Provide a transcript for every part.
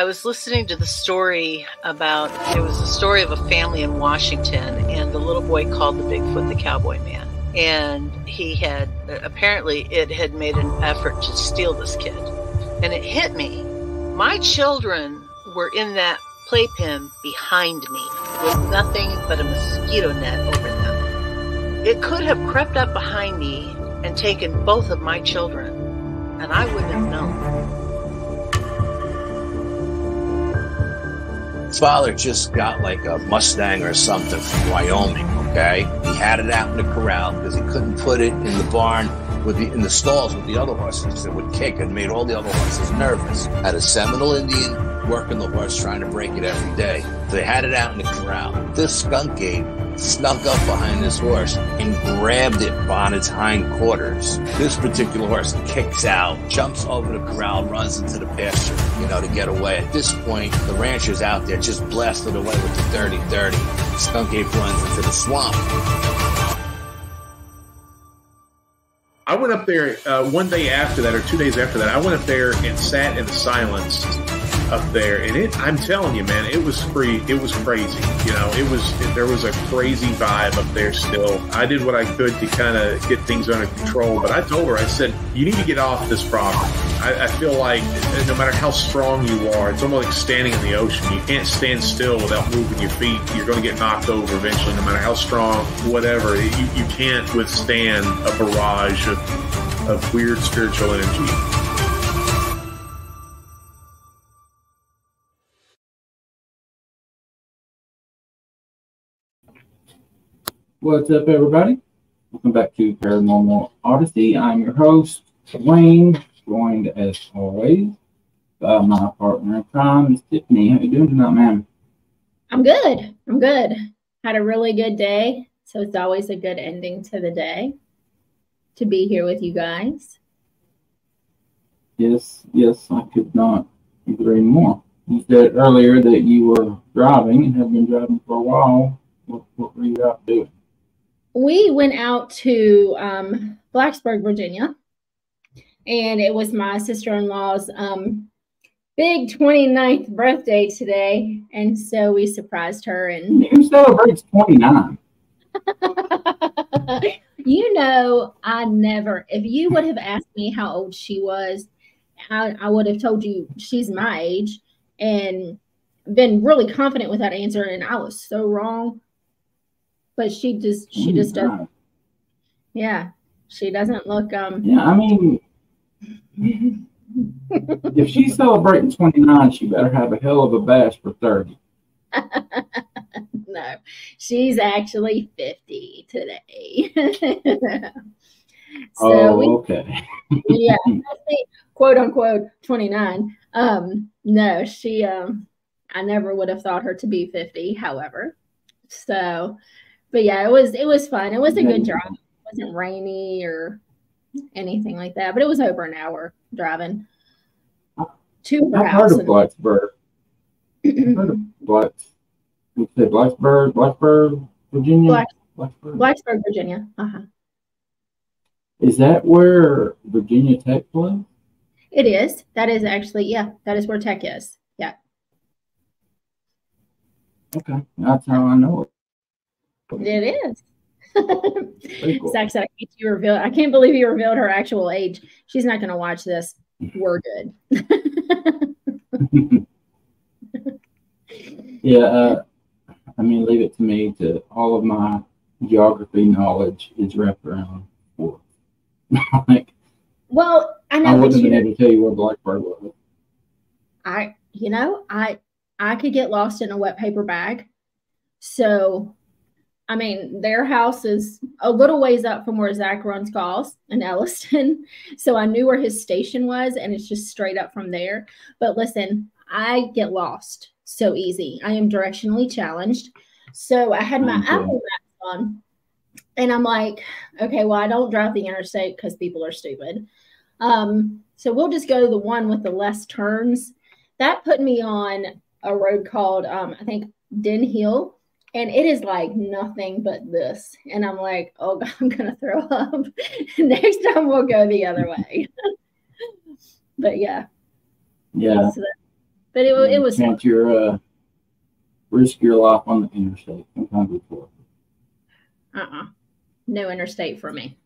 I was listening to the story about it was a story of a family in Washington, and the little boy called the Bigfoot the Cowboy Man. And he had apparently it had made an effort to steal this kid. And it hit me. My children were in that playpen behind me with nothing but a mosquito net over them. It could have crept up behind me and taken both of my children, and I wouldn't have known. Father just got like a Mustang or something from Wyoming, okay? He had it out in the corral because he couldn't put it in the barn with the, in the stalls with the other horses that would kick and made all the other horses nervous. Had a Seminole Indian working the horse, trying to break it every day. They had it out in the corral. This skunk ape snuck up behind this horse and grabbed it on its hind quarters. This particular horse kicks out, jumps over the corral, runs into the pasture, you know, to get away. At this point, the rancher's out there just blasted away with the dirty, dirty. Skunk ape runs into the swamp. I went up there uh, one day after that, or two days after that. I went up there and sat in the silence up there, and it. I'm telling you, man, it was free. It was crazy. You know, it was. There was a crazy vibe up there. Still, I did what I could to kind of get things under control. But I told her, I said, you need to get off this property. I, I feel like no matter how strong you are, it's almost like standing in the ocean. You can't stand still without moving your feet. You're going to get knocked over eventually, no matter how strong, whatever. You, you can't withstand a barrage of, of weird spiritual energy. What's up, everybody? Welcome back to Paranormal Odyssey. I'm your host, Wayne, joined as always by my partner in crime, Miss Tiffany. How you doing tonight, ma'am? I'm good. I'm good. Had a really good day, so it's always a good ending to the day to be here with you guys. Yes, yes, I could not agree more. You said earlier that you were driving and have been driving for a while. What, what were you out doing? We went out to um, Blacksburg, Virginia, and it was my sister in law's um, big 29th birthday today. And so we surprised her. And who celebrates 29? you know, I never, if you would have asked me how old she was, I, I would have told you she's my age and been really confident with that answer. And I was so wrong but she just she just doesn't. Yeah, she doesn't look. um Yeah, I mean, if she's celebrating twenty nine, she better have a hell of a bash for thirty. no, she's actually fifty today. so oh, we, okay. yeah, quote unquote twenty nine. Um, no, she um, I never would have thought her to be fifty. However, so but yeah, it was it was fun. It was a good drive. It wasn't rainy or anything like that, but it was over an hour driving. Two I've heard of Blacksburg. Heard of Black. You said Blacksburg, Blacksburg, Virginia. Black, Blacksburg. Blacksburg, Virginia. Uh huh. Is that where Virginia Tech was? It is. That is actually yeah. That is where Tech is. Yeah. Okay, that's how I know it. It is. Cool. Zach said, I can't, you reveal, I can't believe you revealed her actual age. She's not going to watch this. We're good. yeah. Uh, I mean, leave it to me to all of my geography knowledge is wrapped around like, well, I know. I wouldn't have been able to tell you where Blacksburg was. I, you know, I, I could get lost in a wet paper bag. So I mean, their house is a little ways up from where Zach runs calls in Elliston. So I knew where his station was, and it's just straight up from there. But listen, I get lost so easy. I am directionally challenged. So I had my okay. Apple Maps on, and I'm like, okay, well, I don't drive the interstate because people are stupid. Um, so we'll just go to the one with the less turns. That put me on a road called, um, I think, Den Hill and it is like nothing but this. And I'm like, oh God, I'm gonna throw up. Next time we'll go the other way. but yeah. Yeah. So but it, it was. Can't your, uh, risk your life on the interstate? Sometimes worth it. uh-uh. no interstate for me.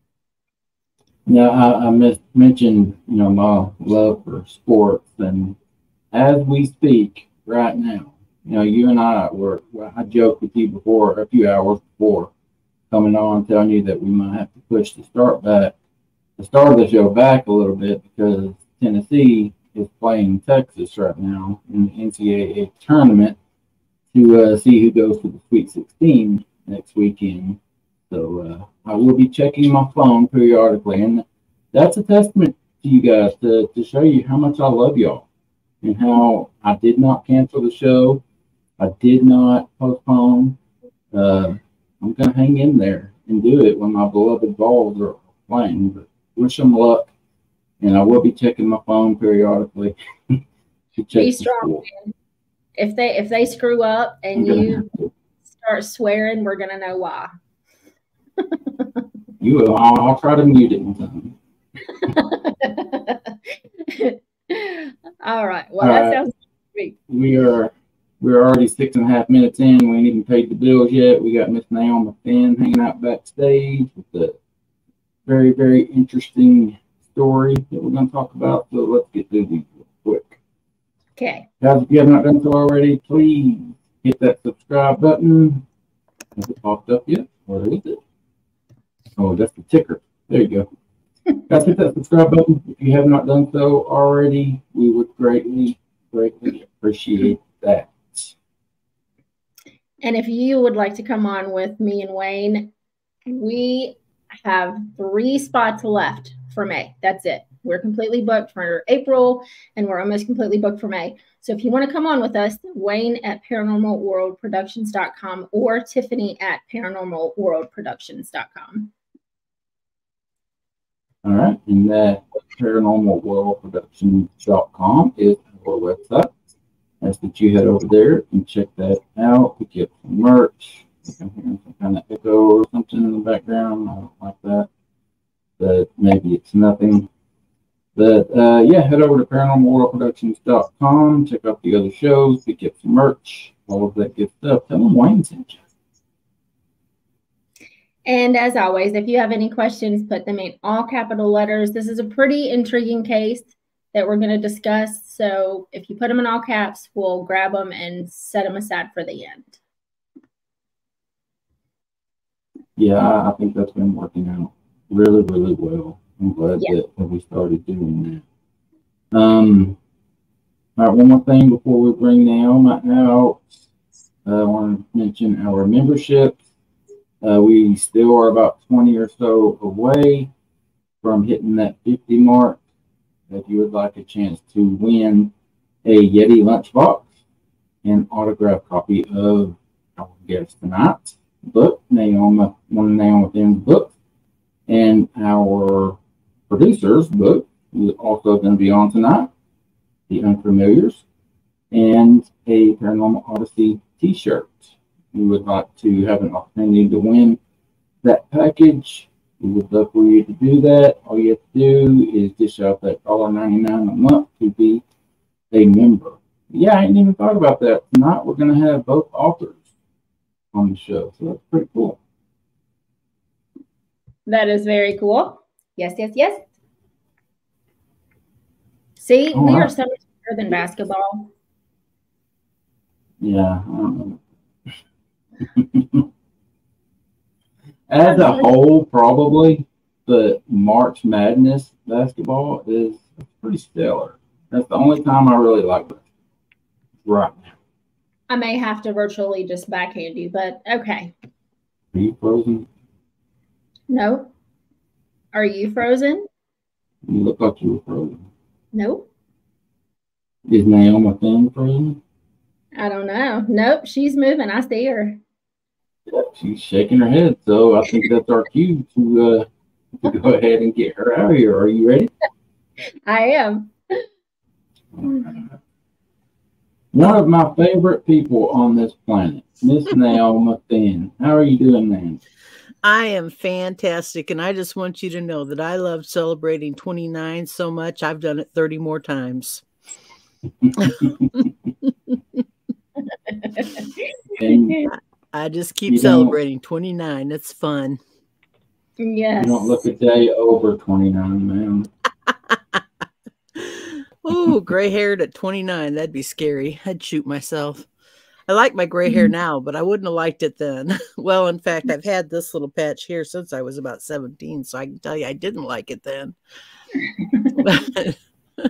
Now, I, I mis- mentioned, you know, my love for sports, and as we speak right now, you know, you and I were, I joked with you before, a few hours before coming on, telling you that we might have to push the start back, the start of the show back a little bit because Tennessee is playing Texas right now in the NCAA tournament to uh, see who goes to the Sweet 16 next weekend. So uh, I will be checking my phone periodically, and that's a testament to you guys to, to show you how much I love y'all and how I did not cancel the show. I did not postpone. Uh, I'm going to hang in there and do it when my beloved Vols are playing. But wish them luck, and I will be checking my phone periodically to check Be strong. If they if they screw up and you start swearing, we're gonna know why. You will. I'll, I'll try to mute it. time. All right. Well, All that right. sounds great. we are we're already six and a half minutes in. We ain't even paid the bills yet. We got Miss Naomi Finn hanging out backstage with a very very interesting story that we're going to talk about. So let's get through these real quick. Okay. Guys, if you have not done so already, please hit that subscribe button. Has it popped up yet? Or is it? Oh, that's the ticker. There you go. Guys, hit that subscribe button. If you have not done so already, we would greatly, greatly appreciate that. And if you would like to come on with me and Wayne, we have three spots left for May. That's it. We're completely booked for April and we're almost completely booked for May. So if you want to come on with us, Wayne at paranormalworldproductions.com or Tiffany at paranormalworldproductions.com. All right. And that paranormalworldproductions.com is our website. Ask that you head over there and check that out. Pick up some merch. I'm hearing some kind of echo or something in the background. I don't like that. But maybe it's nothing. But uh, yeah, head over to paranormalworldproductions.com. Check out the other shows. Pick up some merch. All of that good stuff. Tell them Wayne sent you. And as always, if you have any questions, put them in all capital letters. This is a pretty intriguing case that we're going to discuss. So if you put them in all caps, we'll grab them and set them aside for the end. Yeah, I, think that's been working out really, really well. I'm glad Yeah. that, that we started doing that. Um, all right, one more thing before we bring Naomi out. Uh, I want to mention our membership. Uh, we still are about 20 or so away from hitting that 50 mark. If you would like a chance to win a Yeti lunchbox and autographed copy of our guest tonight book, Naomi, one of Naomi Finn's books, and our producer's book, who is also going to be on tonight, The Unfamiliars, and a Paranormal Odyssey t-shirt. We would like to have an opportunity to win that package. We would love for you to do that. All you have to do is dish out that $1.99 a month to be a member. Yeah, I hadn't even thought about that. Tonight we're going to have both authors on the show, so that's pretty cool. That is very cool. Yes, yes, yes. See, Oh, we wow. are so much better than basketball. Yeah, I don't know. As a whole, probably, but March Madness basketball is pretty stellar. That's the only time I really like it. Right now. I may have to virtually just backhand you, but okay. Are you frozen? No. Are you frozen? You look like you were frozen. Nope. Is Naomi thing frozen? I don't know. Nope. She's moving. I see her. Yeah, she's shaking her head, so I think that's our cue to uh to go ahead and get her out of here. Are you ready? I am. One of my favorite people on this planet, Miss Naomi Finn. How are you doing, man? I am fantastic. And I just want you to know that I love celebrating 29 so much. I've done it 30 more times. and I just keep You celebrating 29. That's fun. yes. you don't look a day over 29, man. Ooh, gray haired at 29. That'd be scary. I'd shoot myself. I like my gray hair now, but I wouldn't have liked it then. well, in fact, I've had this little patch here since I was about 17, so I can tell you I didn't like it then.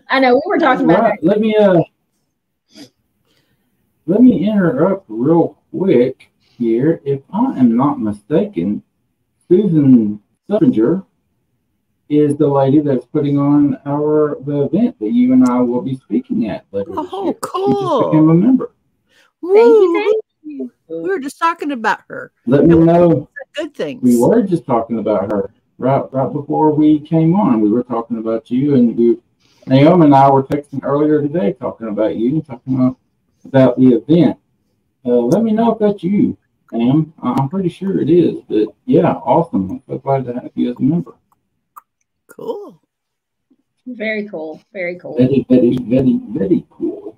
I know we were talking about Right, let me uh let me interrupt real quick here. If I am not mistaken, Susan Sullinger is the lady that's putting on our the event that you and I will be speaking at later. this Oh, year. She cool. just became a member. Thank you, Woo, thank We were just talking about her. Let me know. Good things. We were just talking about her right right before we came on. We were talking about you, and we Naomi and I were texting earlier today talking about you, and talking about about the event. Uh, let me know if that's you, Sam. I- I'm pretty sure it is, but yeah, awesome. I'm so glad to have you as a member. Cool. Very cool. Very cool. Very, very, very, very cool.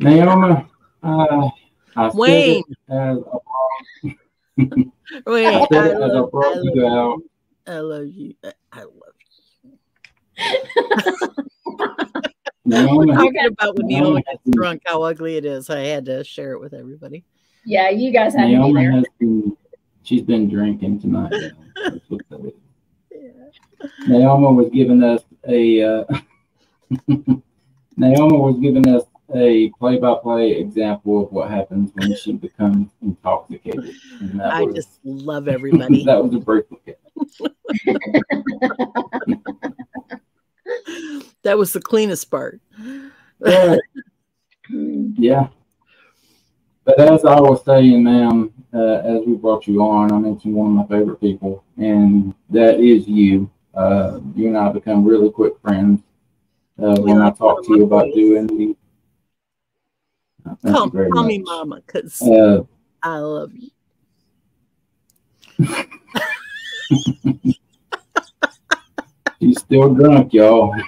Naomi, uh, I said Wayne. it as a, Wait, I I said it as I love, I brought love you out. you. I love you. I- I love Naomi, you. Talking about when Naomi Neola gets drunk, how ugly it is. I had to share it with everybody. Yeah, you guys had to be Naomi there. has been, she's been drinking tonight. y'all. That's what that is. Naomi was giving us a, uh, Naomi was giving us a play-by-play example of what happens when she becomes intoxicated. And that I was, just love everybody. that was a brief look at that was the cleanest part. it. Yeah. But as I was saying, ma'am, uh, as we brought you on, I mentioned one of my favorite people, and that is you. Uh, you and I become really quick friends uh, when I talk to you about doing the. Uh, Call, call me mama because Uh, I love you. she's still drunk, y'all.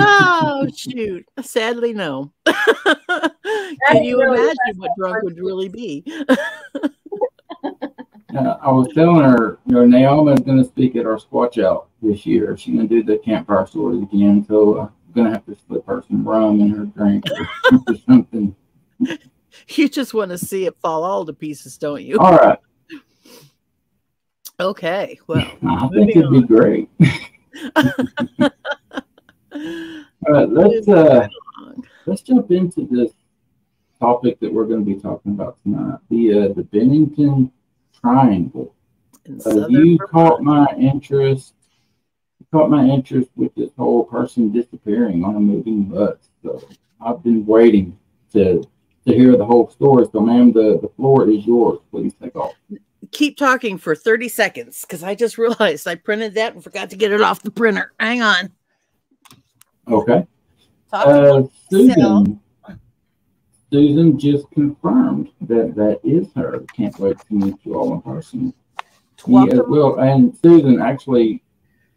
Oh shoot! Sadly, no. Can you imagine what drunk would really be? Uh, I was telling her, you know, Naomi is going to speak at our Squatch Out this year. She's going to do the campfire stories again, so I'm going to have to slip her some rum in her drink or, or something. You just want to see it fall all to pieces, don't you? All right. Okay. Well, I think it'd be great. All right, let's uh, let's jump into this topic that we're going to be talking about tonight. The uh, the Bennington Triangle. Uh, you caught my interest. You caught my interest with this whole person disappearing on a moving bus. So I've been waiting to to hear the whole story. So, ma'am, the the floor is yours. Please take off. Keep talking for 30 seconds because I just realized I printed that and forgot to get it off the printer. Hang on. Okay. Uh, Susan. Susan just confirmed that that is her. Can't wait to meet you all in person. Yeah, well, and Susan, actually,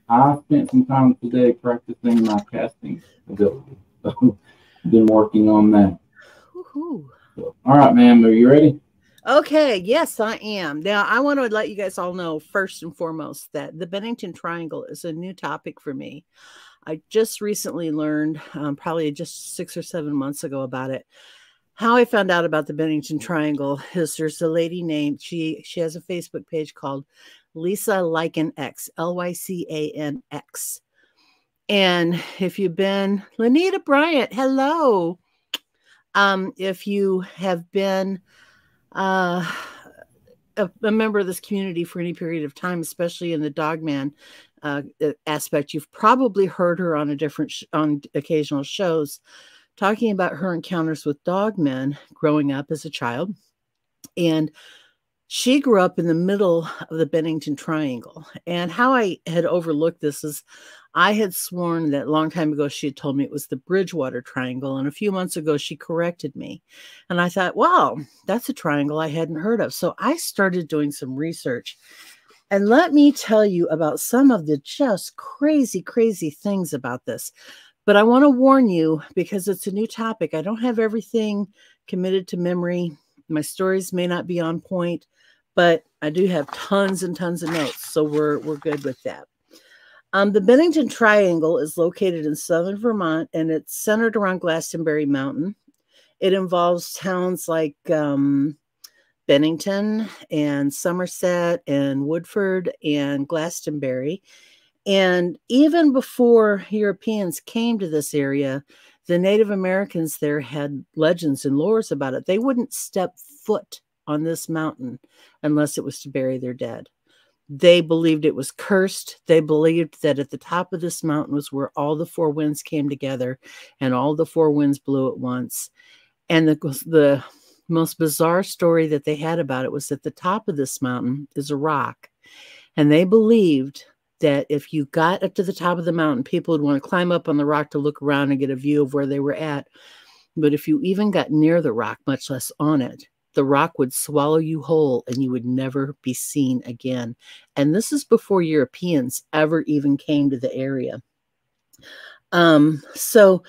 I spent some time today practicing my casting ability. So, been working on that. So, all right, ma'am, are you ready? Okay, yes, I am. Now, I want to let you guys all know first and foremost that the Bennington Triangle is a new topic for me. I just recently learned, um, probably just six or seven months ago, about it. How I found out about the Bennington Triangle is there's a lady named she she has a Facebook page called Lisa Lycan X L Y C A N X, and if you've been Lanita Bryant, hello. Um, if you have been uh, a, a member of this community for any period of time, especially in the dogman uh, aspect, you've probably heard her on a different on occasional shows talking about her encounters with dogmen growing up as a child, and she grew up in the middle of the Bennington Triangle. And how I had overlooked this is I had sworn that a long time ago she had told me it was the Bridgewater Triangle. And a few months ago she corrected me. And I thought, wow, that's a triangle I hadn't heard of. So I started doing some research. And let me tell you about some of the just crazy, crazy things about this. But I want to warn you because it's a new topic. I don't have everything committed to memory. My stories may not be on point, but I do have tons and tons of notes, so we're we're good with that. Um, the Bennington Triangle is located in southern Vermont and it's centered around Glastonbury Mountain. It involves towns like um, Bennington and Somerset and Woodford and Glastonbury. And even before Europeans came to this area, the Native Americans there had legends and lores about it. They wouldn't step foot on this mountain unless it was to bury their dead. They believed it was cursed. They believed that at the top of this mountain was where all the four winds came together and all the four winds blew at once. And the, the most bizarre story that they had about it was that the top of this mountain is a rock. And they believed that if you got up to the top of the mountain, people would want to climb up on the rock to look around and get a view of where they were at. But if you even got near the rock, much less on it, the rock would swallow you whole and you would never be seen again. And this is before Europeans ever even came to the area. Um, so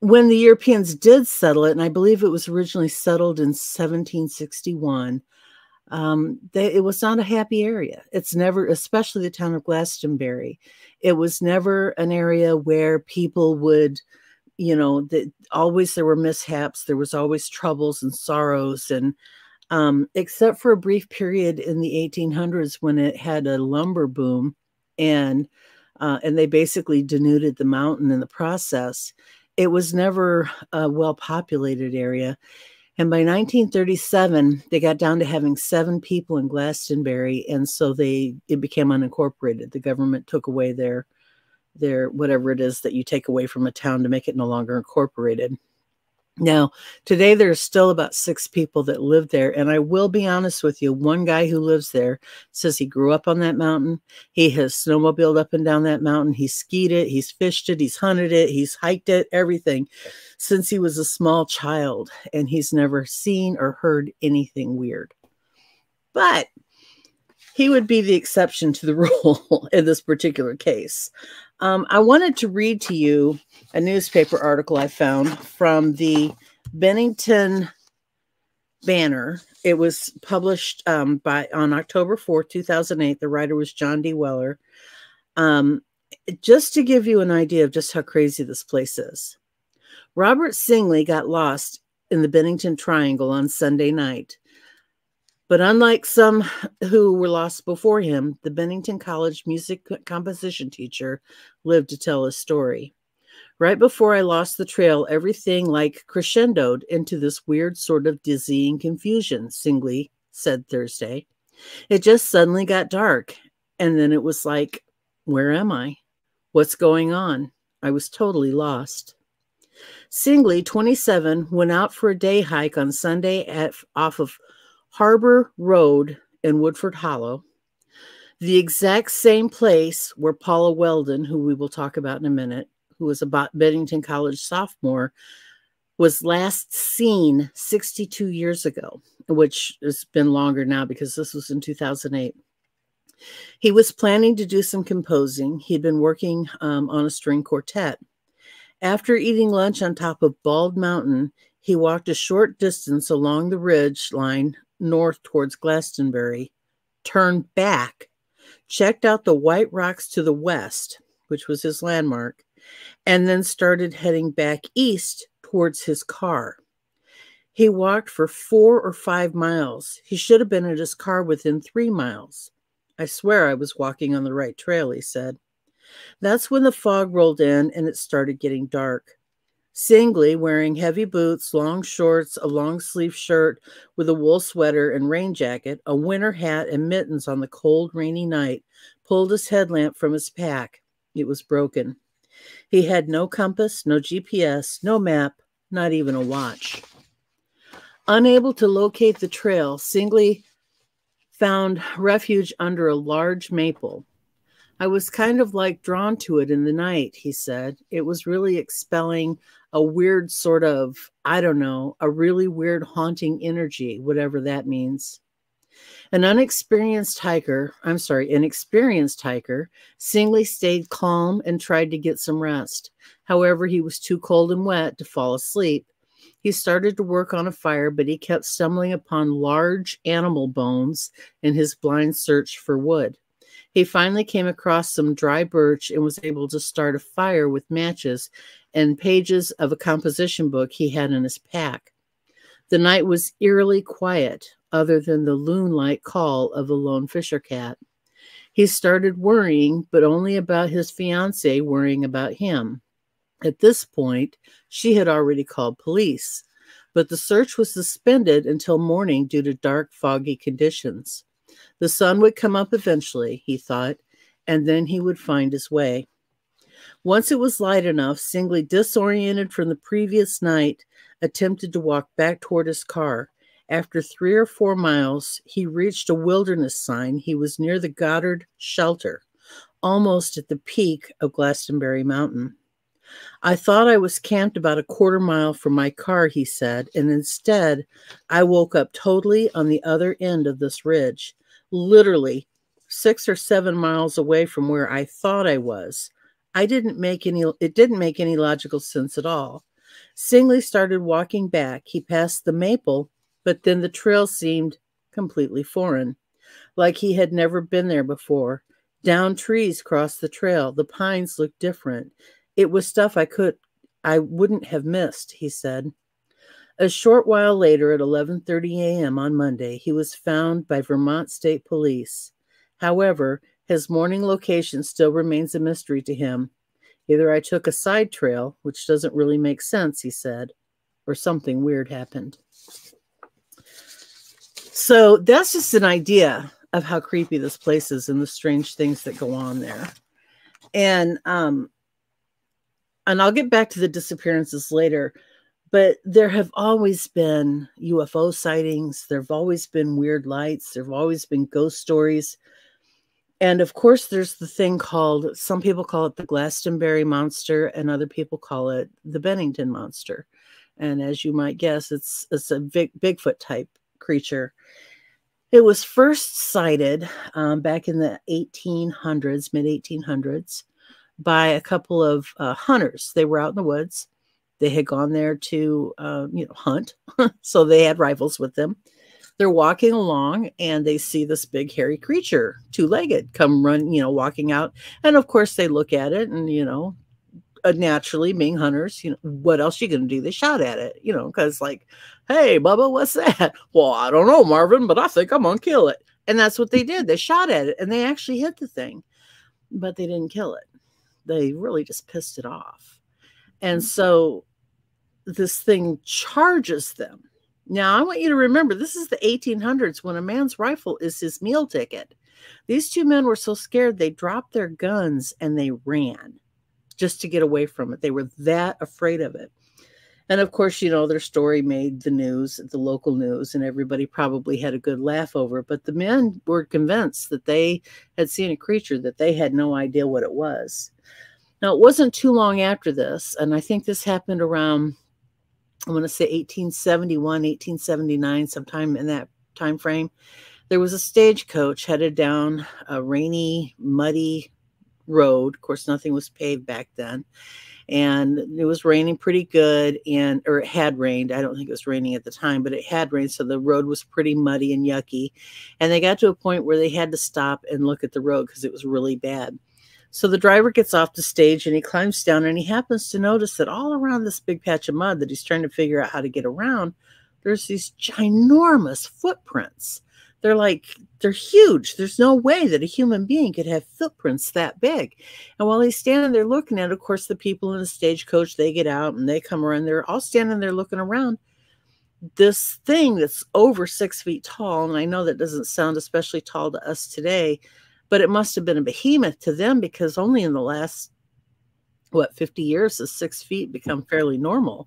when the Europeans did settle it, and I believe it was originally settled in 1761, um, they, it was not a happy area. It's never, especially the town of Glastonbury, it was never an area where people would you know that always there were mishaps there was always troubles and sorrows and um, except for a brief period in the 1800s when it had a lumber boom and uh, and they basically denuded the mountain in the process it was never a well populated area. And by 1937 they got down to having seven people in glastonbury and so they it became unincorporated. The government took away their their whatever it is that you take away from a town to make it no longer incorporated. Now, today there's still about six people that live there. And I will be honest with you, one guy who lives there says he grew up on that mountain. He has snowmobiled up and down that mountain. He's skied it, he's fished it, he's hunted it, he's hiked it, everything since he was a small child. And he's never seen or heard anything weird. But he would be the exception to the rule in this particular case. Um, I wanted to read to you a newspaper article I found from the Bennington Banner. It was published um, by on October 4th, 2008. The writer was John D. Weller. Um, just to give you an idea of just how crazy this place is. Robert Singley got lost in the Bennington Triangle on Sunday night. But unlike some who were lost before him, the Bennington College music composition teacher lived to tell his story. Right before I lost the trail, everything like crescendoed into this weird sort of dizzying confusion, Singley said Thursday. It just suddenly got dark, and then it was like, where am I? What's going on? I was totally lost. Singley, 27, went out for a day hike on Sunday at off of Harbor Road in Woodford Hollow, the exact same place where Paula Welden, who we will talk about in a minute, who was a Bennington College sophomore, was last seen 62 years ago, which has been longer now because this was in 2008. He was planning to do some composing. He'd been working um, on a string quartet. After eating lunch on top of Bald Mountain, he walked a short distance along the ridge line north towards Glastonbury, turned back, checked out the white rocks to the west, which was his landmark, and then started heading back east towards his car. He walked for four or five miles. He should have been at his car within three miles. I swear I was walking on the right trail, he said. That's when the fog rolled in and it started getting dark. Singley, wearing heavy boots, long shorts, a long sleeve shirt with a wool sweater and rain jacket, a winter hat, and mittens on the cold, rainy night, pulled his headlamp from his pack. It was broken. He had no compass, no GPS, no map, not even a watch. Unable to locate the trail, Singley found refuge under a large maple. I was kind of like drawn to it in the night, he said. It was really expelling a weird sort of, I don't know, a really weird haunting energy, whatever that means. An unexperienced hiker, I'm sorry, an experienced hiker, Singley stayed calm and tried to get some rest. However, he was too cold and wet to fall asleep. He started to work on a fire, but he kept stumbling upon large animal bones in his blind search for wood. He finally came across some dry birch and was able to start a fire with matches and pages of a composition book he had in his pack. The night was eerily quiet, other than the loon like call of a lone fisher cat. He started worrying, but only about his fiancee worrying about him. At this point, she had already called police, but the search was suspended until morning due to dark, foggy conditions. The sun would come up eventually, he thought, and then he would find his way. Once it was light enough, Singley, disoriented from the previous night, attempted to walk back toward his car. After three or four miles, he reached a wilderness sign. He was near the Goddard shelter, almost at the peak of Glastonbury Mountain. I thought I was camped about a quarter mile from my car, he said, and instead I woke up totally on the other end of this ridge, literally six or seven miles away from where I thought I was. I didn't make any, it didn't make any logical sense at all. Singley started walking back. He passed the maple but then the trail seemed completely foreign, like he had never been there before. Down trees crossed the trail. The pines looked different. It was stuff I could I wouldn't have missed, he said. A short while later at 11:30 a.m. on Monday, he was found by Vermont State Police. However, his morning location still remains a mystery to him. Either I took a side trail, which doesn't really make sense, he said, or something weird happened. So that's just an idea of how creepy this place is and the strange things that go on there. And um and I'll get back to the disappearances later, but there have always been UFO sightings, there've always been weird lights, there've always been ghost stories. And of course, there's the thing called, some people call it the Glastonbury monster, and other people call it the Bennington monster. And as you might guess, it's it's a big Bigfoot type creature. It was first sighted um, back in the 1800s, mid 1800s, by a couple of uh, hunters. They were out in the woods. They had gone there to, uh, you know, hunt, so they had rifles with them. They're walking along and they see this big hairy creature, two legged, come run, you know, walking out. And of course, they look at it and, you know, uh, naturally being hunters, you know, what else you gonna do? They shot at it, you know, because like, hey, Bubba, what's that? Well, I don't know, Marvin, but I think I'm gonna kill it. And that's what they did. They shot at it and they actually hit the thing, but they didn't kill it. They really just pissed it off. And mm. so this thing charges them. Now, I want you to remember this is the 1800s when a man's rifle is his meal ticket. These two men were so scared they dropped their guns and they ran just to get away from it. They were that afraid of it. And of course, you know, their story made the news, the local news, and everybody probably had a good laugh over it. But the men were convinced that they had seen a creature that they had no idea what it was. Now, it wasn't too long after this, and I think this happened around, I want to say 1871, 1879, sometime in that time frame. There was a stagecoach headed down a rainy, muddy road. Of course, nothing was paved back then. And it was raining pretty good, and or it had rained. I don't think it was raining at the time, but it had rained, so the road was pretty muddy and yucky. And they got to a point where they had to stop and look at the road because it was really bad. So the driver gets off the stage and he climbs down and he happens to notice that all around this big patch of mud that he's trying to figure out how to get around, there's these ginormous footprints. They're like they're huge. There's no way that a human being could have footprints that big. And while he's standing there looking at it, of course the people in the stagecoach they get out and they come around. They're all standing there looking around. This thing that's over six feet tall and i know that doesn't sound especially tall to us today but it must have been a behemoth to them because only in the last what 50 years has six feet become fairly normal.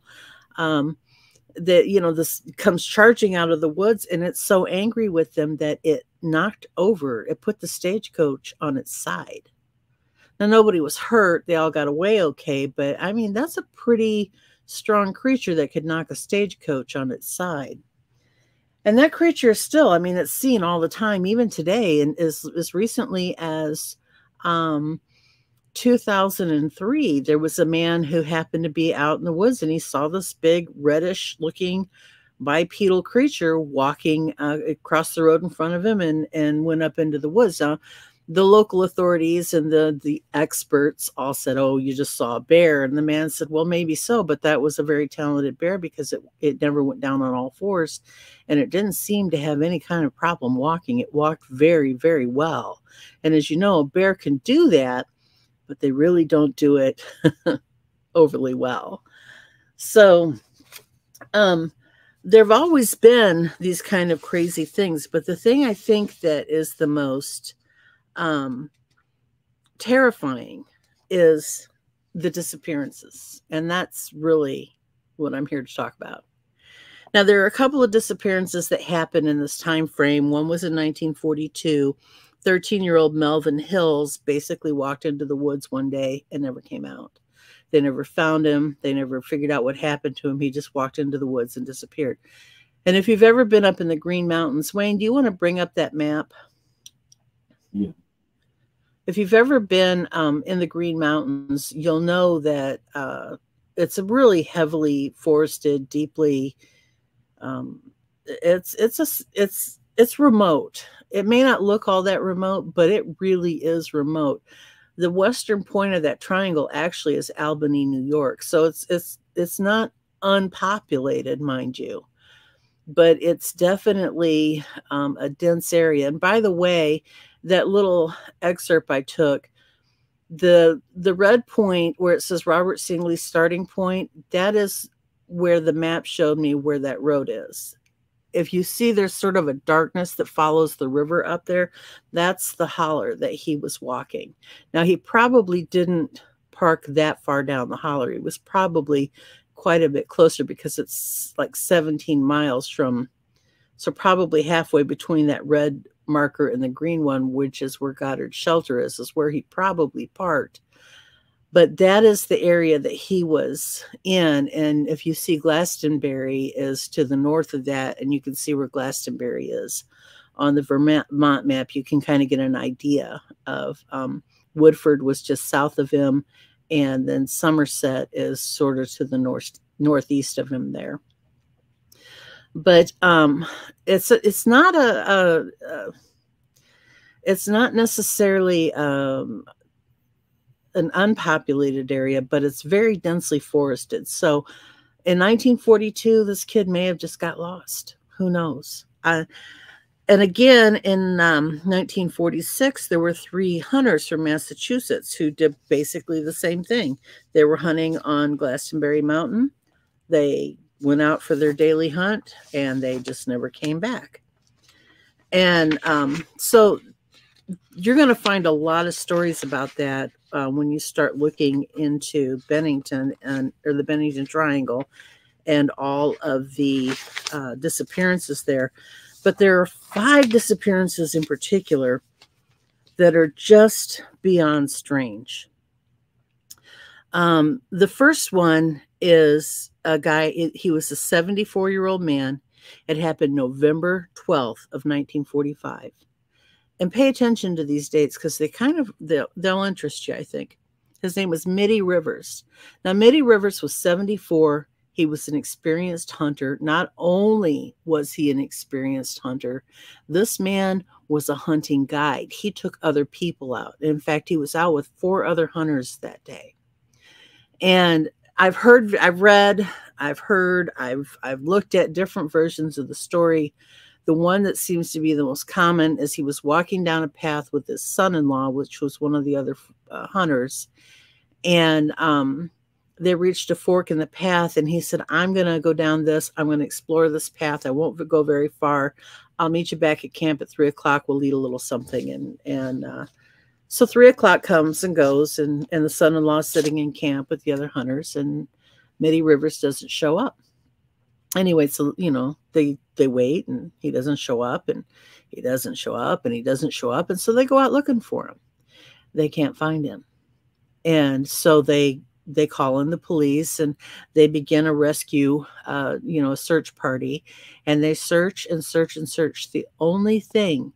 Um, that you know this comes charging out of the woods and it's so angry with them that it knocked over it put the stagecoach on its side. Now nobody was hurt. They all got away okay but i mean that's a pretty strong creature that could knock a stagecoach on its side and that creature is still i mean it's seen all the time even today and as as recently as um 2003 there was a man who happened to be out in the woods and he saw this big reddish looking bipedal creature walking uh, across the road in front of him and and went up into the woods. Now the local authorities and the the experts all said oh you just saw a bear. And the man said well maybe so but that was a very talented bear because it it never went down on all fours and it didn't seem to have any kind of problem walking. It walked very very well. And as you know a bear can do that but they really don't do it overly well. So um there have always been these kind of crazy things but the thing i think that is the most um, terrifying is the disappearances. And that's really what I'm here to talk about. Now, there are a couple of disappearances that happened in this time frame. One was in 1942. 13 year old Melvin Hills basically walked into the woods one day and never came out. They never found him. They never figured out what happened to him. He just walked into the woods and disappeared. And if you've ever been up in the Green Mountains, Wayne, do you want to bring up that map? Yeah if you've ever been um, in the Green Mountains, you'll know that uh, it's a really heavily forested, deeply. Um, it's it's a it's it's remote. It may not look all that remote, but it really is remote. The western point of that triangle actually is Albany, New York. So it's it's it's not unpopulated, mind you, but it's definitely um, a dense area. And by the way, that little excerpt I took, the the red point where it says Robert Singley's starting point, that is where the map showed me where that road is. If you see there's sort of a darkness that follows the river up there, that's the holler that he was walking. Now he probably didn't park that far down the holler. He was probably quite a bit closer because it's like 17 miles from so probably halfway between that red marker and the green one, which is where Goddard's shelter is, is where he probably parked. But that is the area that he was in. And if you see Glastonbury is to the north of that, and you can see where Glastonbury is on the Vermont map, you can kind of get an idea of um, Woodford was just south of him, and then Somerset is sort of to the north northeast of him there but um, it's it's not a, a, a it's not necessarily um, an unpopulated area, but it's very densely forested. So, in 1942, this kid may have just got lost. Who knows? I, and again, in um, 1946, there were three hunters from Massachusetts who did basically the same thing. They were hunting on Glastonbury Mountain. They went out for their daily hunt and they just never came back. And um, so you're going to find a lot of stories about that uh, when you start looking into Bennington and or the Bennington Triangle and all of the uh, disappearances there. But there are five disappearances in particular that are just beyond strange. Um, the first one is a guy, he was a 74 year old man. It happened November 12th of 1945. And pay attention to these dates because they kind of, they'll, they'll interest you, I think. His name was Middie Rivers. Now, Middie Rivers was 74. He was an experienced hunter. Not only was he an experienced hunter, this man was a hunting guide. He took other people out. In fact, he was out with four other hunters that day. And I've heard, I've read, I've heard, I've I've looked at different versions of the story. The one that seems to be the most common is he was walking down a path with his son-in-law, which was one of the other uh, hunters, and um, they reached a fork in the path, and he said, "I'm going to go down this. I'm going to explore this path. I won't go very far. I'll meet you back at camp at three o'clock. We'll eat a little something." And and uh, so three o'clock comes and goes, and, and the son in law is sitting in camp with the other hunters, and Middie Rivers doesn't show up. Anyway, so you know they they wait, and he doesn't show up, and he doesn't show up, and he doesn't show up, and so they go out looking for him. They can't find him, and so they they call in the police and they begin a rescue, uh, you know, a search party, and they search and search and search. The only thing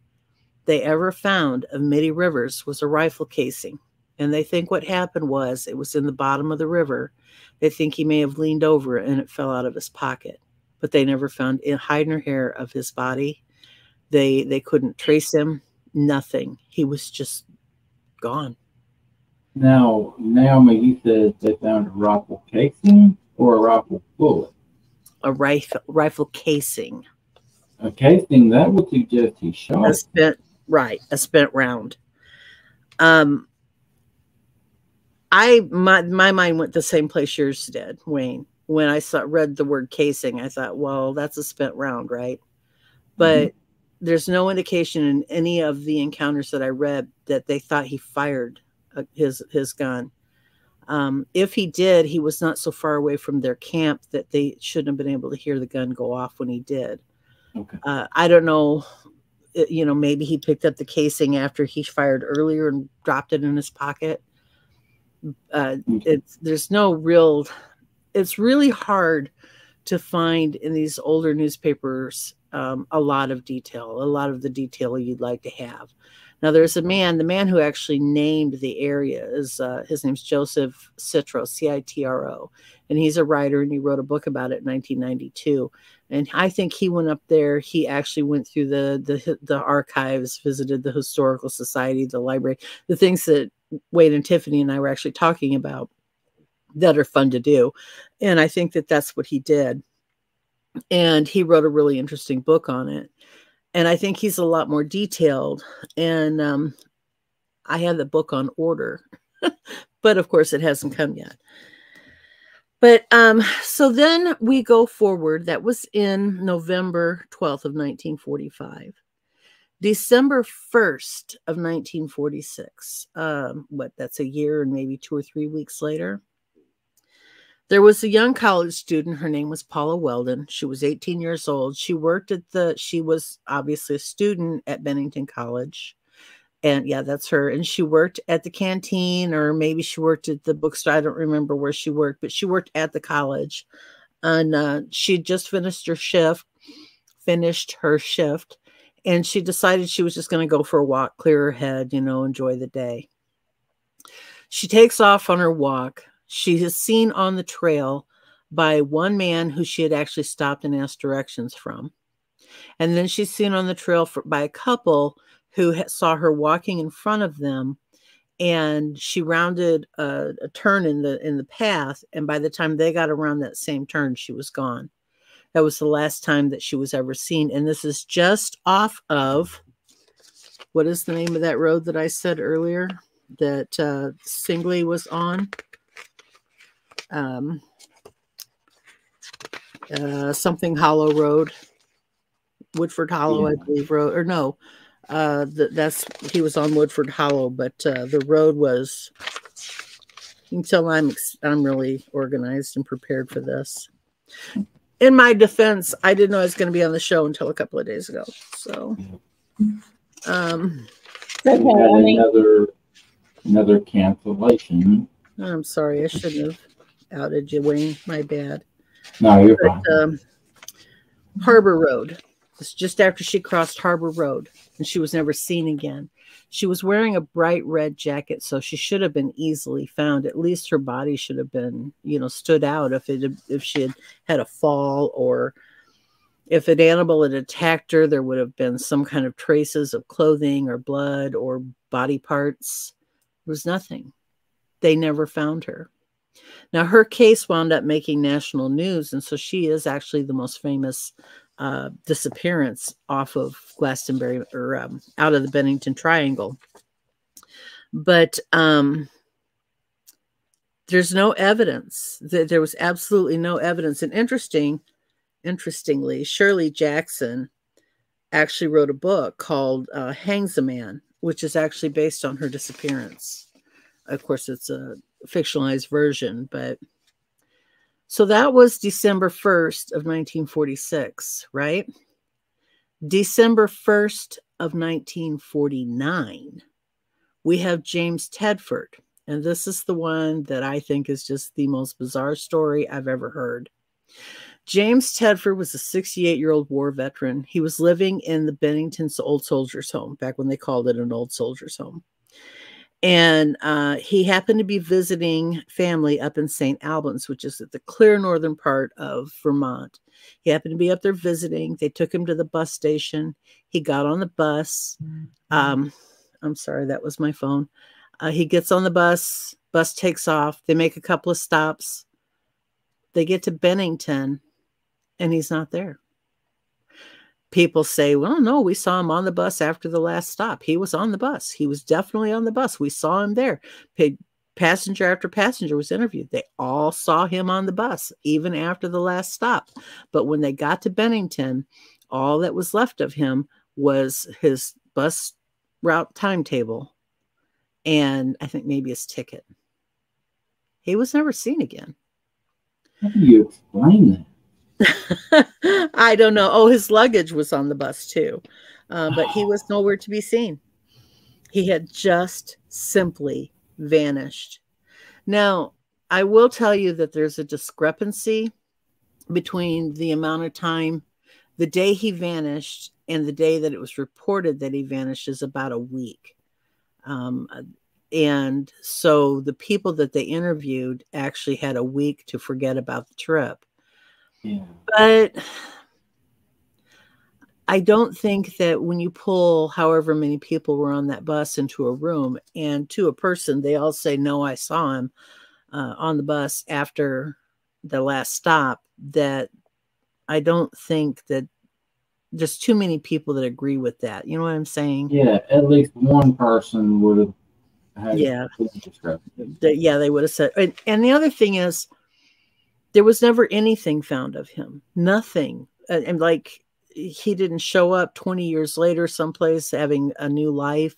they ever found of Middie Rivers was a rifle casing. And they think what happened was it was in the bottom of the river. They think he may have leaned over and it fell out of his pocket. But they never found a hide nor hair of his body. They they couldn't trace him. Nothing. He was just gone. Now, Naomi, you said they found a rifle casing or a rifle bullet. A rifle rifle casing. A casing that would suggest he shot. Right, a spent round. Um I my my mind went the same place yours did, Wayne. When I saw read the word casing, I thought, well, that's a spent round, right? But mm-hmm. there's no indication in any of the encounters that I read that they thought he fired uh, his his gun. Um, if he did, he was not so far away from their camp that they shouldn't have been able to hear the gun go off when he did. Okay. Uh, I don't know. Uh, you know, maybe he picked up the casing after he fired earlier and dropped it in his pocket. Uh, it's there's no real it's really hard to find in these older newspapers um, a lot of detail a lot of the detail you'd like to have. Now there's a man the man who actually named the area is uh, his name's joseph citro c-i-t-r-o and he's a writer and he wrote a book about it in 1992 and i think he went up there he actually went through the the, the archives visited the historical society the library the things that Wade and Tiffany and I were actually talking about that are fun to do. And I think that that's what he did. And he wrote a really interesting book on it. And I think he's a lot more detailed. And um, I have the book on order, but of course it hasn't come yet. But um, so then we go forward. That was in November 12th of 1945. December 1st of 1946, um, what that's a year and maybe two or three weeks later, there was a young college student. Her name was Paula Welden. She was 18 years old. She worked at the, she was obviously a student at Bennington College. And yeah, that's her. And she worked at the canteen, or maybe she worked at the bookstore. I don't remember where she worked, but she worked at the college. And uh, she just finished her shift, finished her shift and she decided she was just going to go for a walk, clear her head, you know, enjoy the day. She takes off on her walk. She is seen on the trail by one man who she had actually stopped and asked directions from. And then she's seen on the trail for, by a couple who saw her walking in front of them and she rounded a, a turn in the in the path and by the time they got around that same turn she was gone that was the last time that she was ever seen. And this is just off of what is the name of that road that I said earlier that uh, Singley was on? Um, uh, something Hollow Road, Woodford Hollow, yeah. I believe, road or no, uh, th- that's he was on Woodford Hollow, but uh, the road was. Until I'm I'm really organized and prepared for this in my defense, I didn't know I was going to be on the show until a couple of days ago. So, um, okay, another another cancellation. I'm sorry, I shouldn't have outed you, Wayne. My bad. No, you're but, fine. Um, Harbor Road. It's just after she crossed Harbor Road, and she was never seen again. She was wearing a bright red jacket, so she should have been easily found. At least her body should have been, you know, stood out if it if she had had a fall or if an animal had attacked her, there would have been some kind of traces of clothing or blood or body parts. There was nothing. They never found her. Now, her case wound up making national news, and so she is actually the most famous uh, disappearance off of Glastonbury or um, out of the Bennington Triangle. But um, there's no evidence that there was absolutely no evidence. And interesting, interestingly, Shirley Jackson actually wrote a book called uh, "Hangsaman," which is actually based on her disappearance. Of course, it's a fictionalized version, but so that was December 1st of 1946, right? December 1st of 1949, we have James Tedford. And this is the one that I think is just the most bizarre story I've ever heard. James Tedford was a 68 year old war veteran. He was living in the Bennington's Old Soldiers Home back when they called it an Old Soldiers Home. And uh, he happened to be visiting family up in St. Albans, which is at the clear northern part of Vermont. He happened to be up there visiting. They took him to the bus station. He got on the bus. Um, I'm sorry, that was my phone. Uh, he gets on the bus, bus takes off. They make a couple of stops. They get to Bennington and he's not there. People say, well, no, we saw him on the bus after the last stop. He was on the bus. He was definitely on the bus. We saw him there. Passenger after passenger was interviewed. They all saw him on the bus, even after the last stop. But when they got to Bennington, all that was left of him was his bus route timetable and I think maybe his ticket. He was never seen again. How do you explain that? I don't know. Oh, his luggage was on the bus too, uh, but he was nowhere to be seen. He had just simply vanished. Now, I will tell you that there's a discrepancy between the amount of time, the day he vanished, and the day that it was reported that he vanished is about a week. Um, and so the people that they interviewed actually had a week to forget about the trip. Yeah. But I don't think that when you pull however many people were on that bus into a room and to a person, they all say, No, I saw him uh, on the bus after the last stop, that I don't think that there's too many people that agree with that. You know what I'm saying? Yeah, at least one person would have had Yeah. Yeah, they would have said. And, and the other thing is, there was never anything found of him. Nothing. And, like he didn't show up 20 years later someplace having a new life.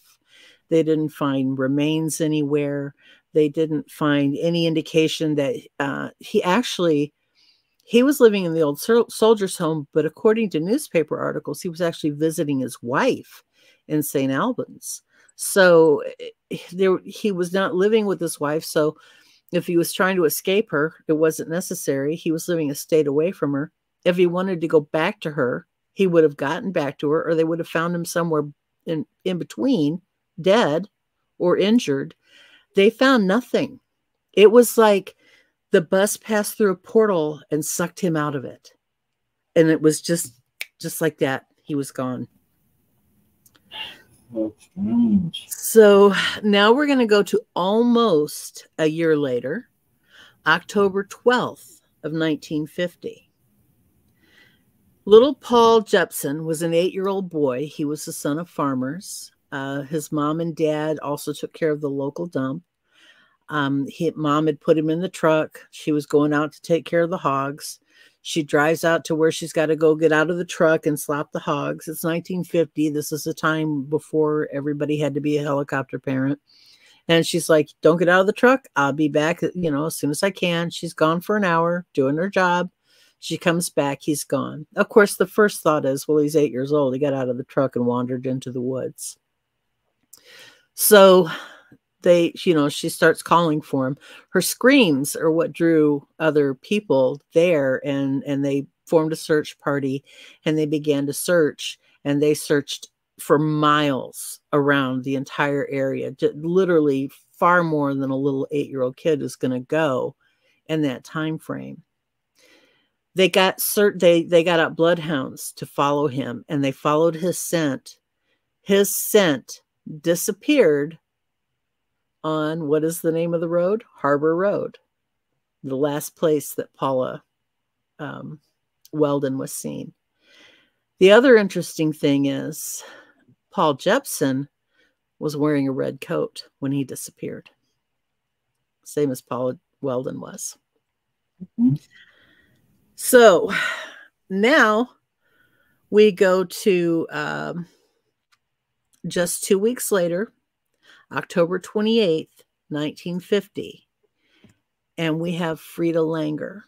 They didn't find remains anywhere. They didn't find any indication that uh, he actually he was living in the old sol- soldiers home but according to newspaper articles he was actually visiting his wife in st albans so eh, there he was not living with his wife so if he was trying to escape her it wasn't necessary. He was living a state away from her. If he wanted to go back to her he would have gotten back to her or they would have found him somewhere in in between dead or injured. They found nothing. It was like the bus passed through a portal and sucked him out of it. And it was just just like that he was gone So now we're going to go to almost a year later october 12th of 1950 little paul jepson was an eight-year-old boy. He was the son of farmers. Uh, his mom and dad also took care of the local dump. Um, he, mom had put him in the truck. She was going out to take care of the hogs. She drives out to where she's got to go get out of the truck and slap the hogs. It's 1950. This is a time before everybody had to be a helicopter parent. And she's like, Don't get out of the truck. I'll be back, you know, as soon as I can. She's gone for an hour doing her job. She comes back, he's gone. Of course, the first thought is, Well, he's eight years old. He got out of the truck and wandered into the woods. So they you know she starts calling for him her screams are what drew other people there and and they formed a search party and they began to search and they searched for miles around the entire area literally far more than a little 8-year-old kid is going to go in that time frame. They got cert they they got out bloodhounds to follow him and they followed his scent. His scent disappeared on what is the name of the road? Harbor Road, the last place that Paula um, Welden was seen. The other interesting thing is Paul Jepson was wearing a red coat when he disappeared, same as Paula Welden was. Mhm. So now we go to um, just two weeks later, October 28th, 1950. And we have Frieda Langer.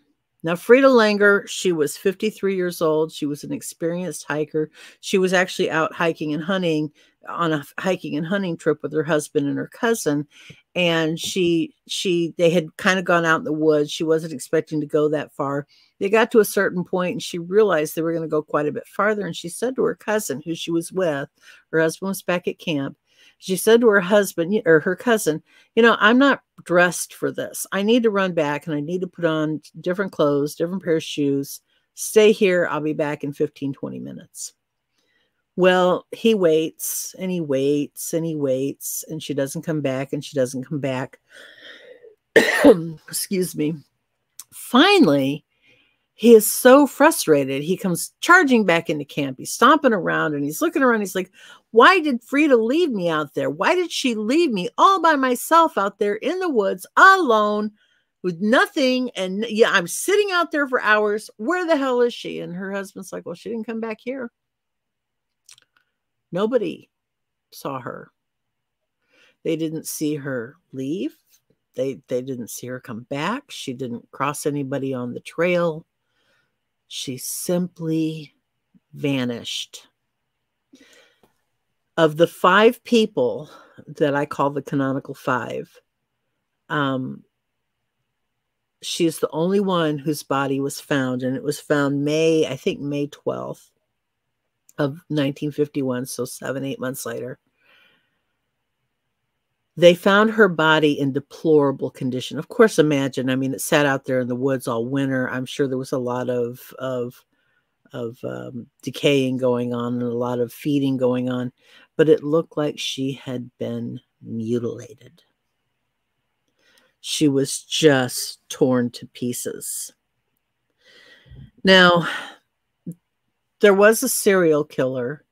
Now, Frieda Langer, she was 53 years old. She was an experienced hiker. She was actually out hiking and hunting on a hiking and hunting trip with her husband and her cousin. And she, she, they had kind of gone out in the woods. She wasn't expecting to go that far. They got to a certain point and she realized they were going to go quite a bit farther. And she said to her cousin, who she was with, her husband was back at camp, she said to her husband or her cousin, You know, I'm not dressed for this. I need to run back and I need to put on different clothes, different pair of shoes. Stay here. I'll be back in 15, 20 minutes. Well, he waits and he waits and he waits, and she doesn't come back and she doesn't come back. Excuse me. Finally, he is so frustrated. He comes charging back into camp. He's stomping around and he's looking around. He's like, Why did Frieda leave me out there? Why did she leave me all by myself out there in the woods alone with nothing? And yeah, I'm sitting out there for hours. Where the hell is she? And her husband's like, Well, she didn't come back here. Nobody saw her. They didn't see her leave. They, they didn't see her come back. She didn't cross anybody on the trail she simply vanished. Of the five people that I call the canonical five, um, she is the only one whose body was found, and it was found May, I think May 12th of 1951, so seven, eight months later. They found her body in deplorable condition. Of course, imagine. I mean, it sat out there in the woods all winter. I'm sure there was a lot of of of um, decaying going on and a lot of feeding going on, but it looked like she had been mutilated. She was just torn to pieces. Now, there was a serial killer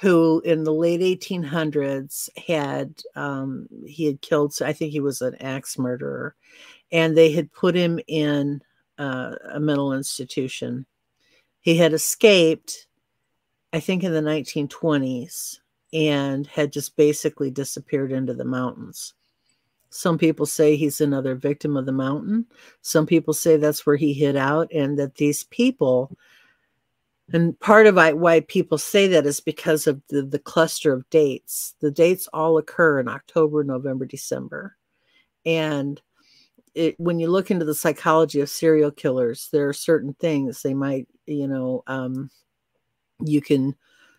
who in the late 1800s had um, he had killed i think he was an axe murderer and they had put him in uh, a mental institution. He had escaped i think in the 1920s and had just basically disappeared into the mountains. Some people say he's another victim of the mountain. Some people say that's where he hid out and that these people and part of why people say that is because of the, the cluster of dates. The dates all occur in October, November, December. And it, when you look into the psychology of serial killers, there are certain things they might, you know, um, you can,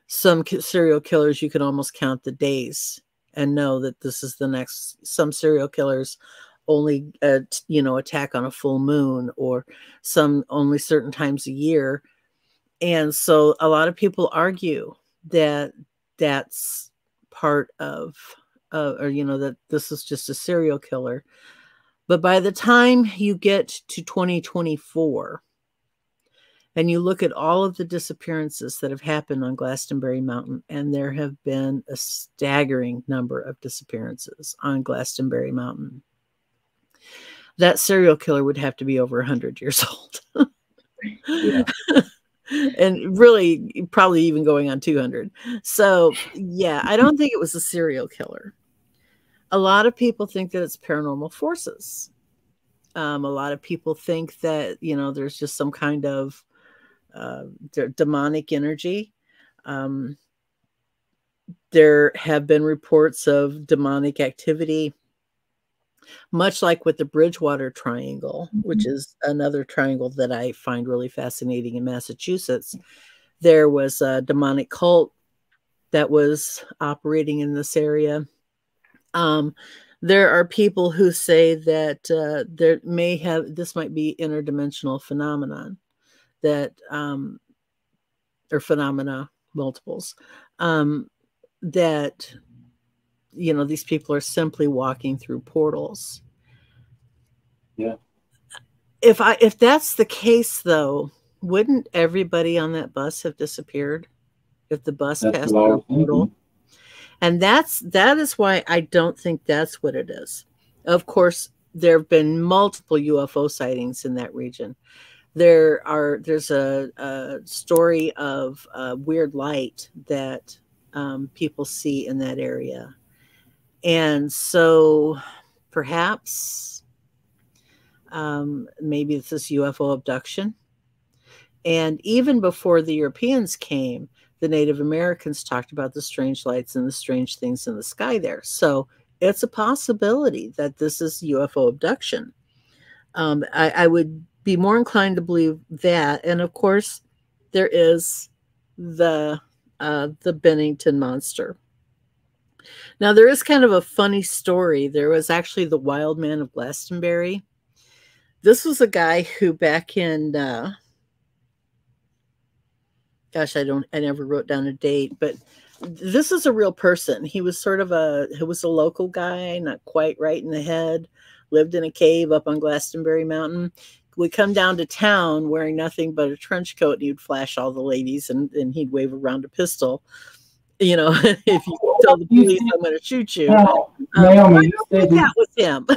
some serial killers, you can almost count the days and know that this is the next. Some serial killers only, uh, you know, attack on a full moon or some only certain times a year and so a lot of people argue that that's part of uh, or you know that this is just a serial killer but by the time you get to 2024 and you look at all of the disappearances that have happened on Glastonbury Mountain, and there have been a staggering number of disappearances on Glastonbury Mountain. That serial killer would have to be over 100 years old. yeah. and really probably even going on 200 so yeah i don't think it was a serial killer. A lot of people think that it's paranormal forces. Um, a lot of people think that you know there's just some kind of uh, demonic energy. Um, there have been reports of demonic activity much like with the Bridgewater Triangle, mm-hmm. which is another triangle that I find really fascinating in Massachusetts. There was a demonic cult that was operating in this area. Um, there are people who say that uh, there may have this might be interdimensional phenomenon that um, or phenomena multiples um, that you know these people are simply walking through portals. Yeah. If i if that's the case though wouldn't everybody on that bus have disappeared if the bus that's passed through a portal? And that's that is why i don't think that's what it is. Of course there have been multiple ufo sightings in that region. There are there's a, a story of a weird light that um, people see in that area and so perhaps Um, maybe it's this UFO abduction. And even before the Europeans came, the Native Americans talked about the strange lights and the strange things in the sky there. So it's a possibility that this is UFO abduction. Um, I, I would be more inclined to believe that. And of course, there is the uh, the Bennington monster. Now there is kind of a funny story. There was actually the Wild Man of Glastonbury. This was a guy who back in uh, gosh, I don't I never wrote down a date, but this is a real person. He was sort of a he was a local guy, not quite right in the head, lived in a cave up on Glastonbury Mountain would come down to town wearing nothing but a trench coat and he'd flash all the ladies and, and he'd wave around a pistol. You know, if you tell the police I'm going to shoot you. Now, Um, Naomi, you said, that was him.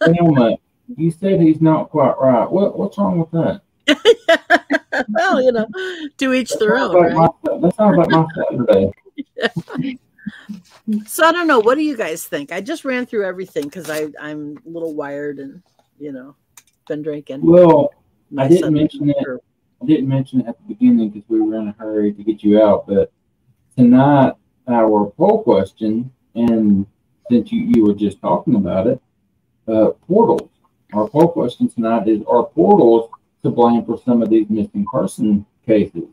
Naomi, you said he's not quite right. What, what's wrong with that? well, you know, to each That their own, like right? my- that sounds like my Saturday. So I don't know. What do you guys think? I just ran through everything because I I'm a little wired and you know been drinking. Well, I didn't mention it. I didn't mention it at the beginning because we were in a hurry to get you out. But tonight, our poll question, and since you, you were just talking about it, uh, portals. Our poll question tonight is: Are portals to blame for some of these missing person cases?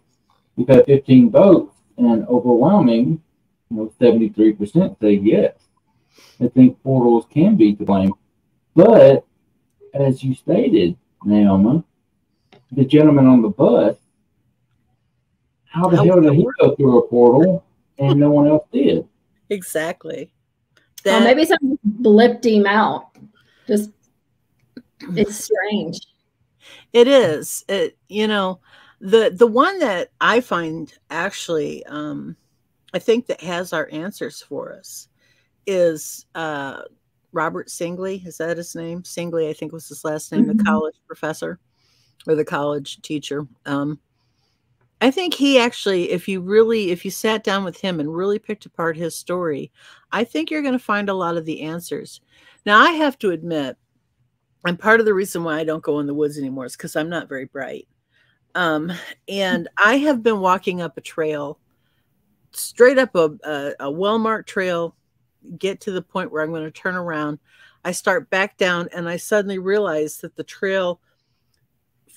We've had 15 votes, and overwhelming, you know, 73% say yes. I think portals can be to blame, but as you stated, Naomi, the gentleman on the bus, how the How hell would did he go through a portal and no one else did? Exactly. Well, That- maybe something blipped him out. Just it's strange. It is. It you know, the the one that I find actually um I think that has our answers for us is uh Robert Singley. Is that his name? Singley, I think was his last name, the Mhm. college professor or the college teacher. Um I think he actually, if you really, if you sat down with him and really picked apart his story, I think you're going to find a lot of the answers. Now, I have to admit, and part of the reason why I don't go in the woods anymore is because I'm not very bright. Um, and I have been walking up a trail, straight up a, a, a well marked trail, get to the point where I'm going to turn around. I start back down, and I suddenly realize that the trail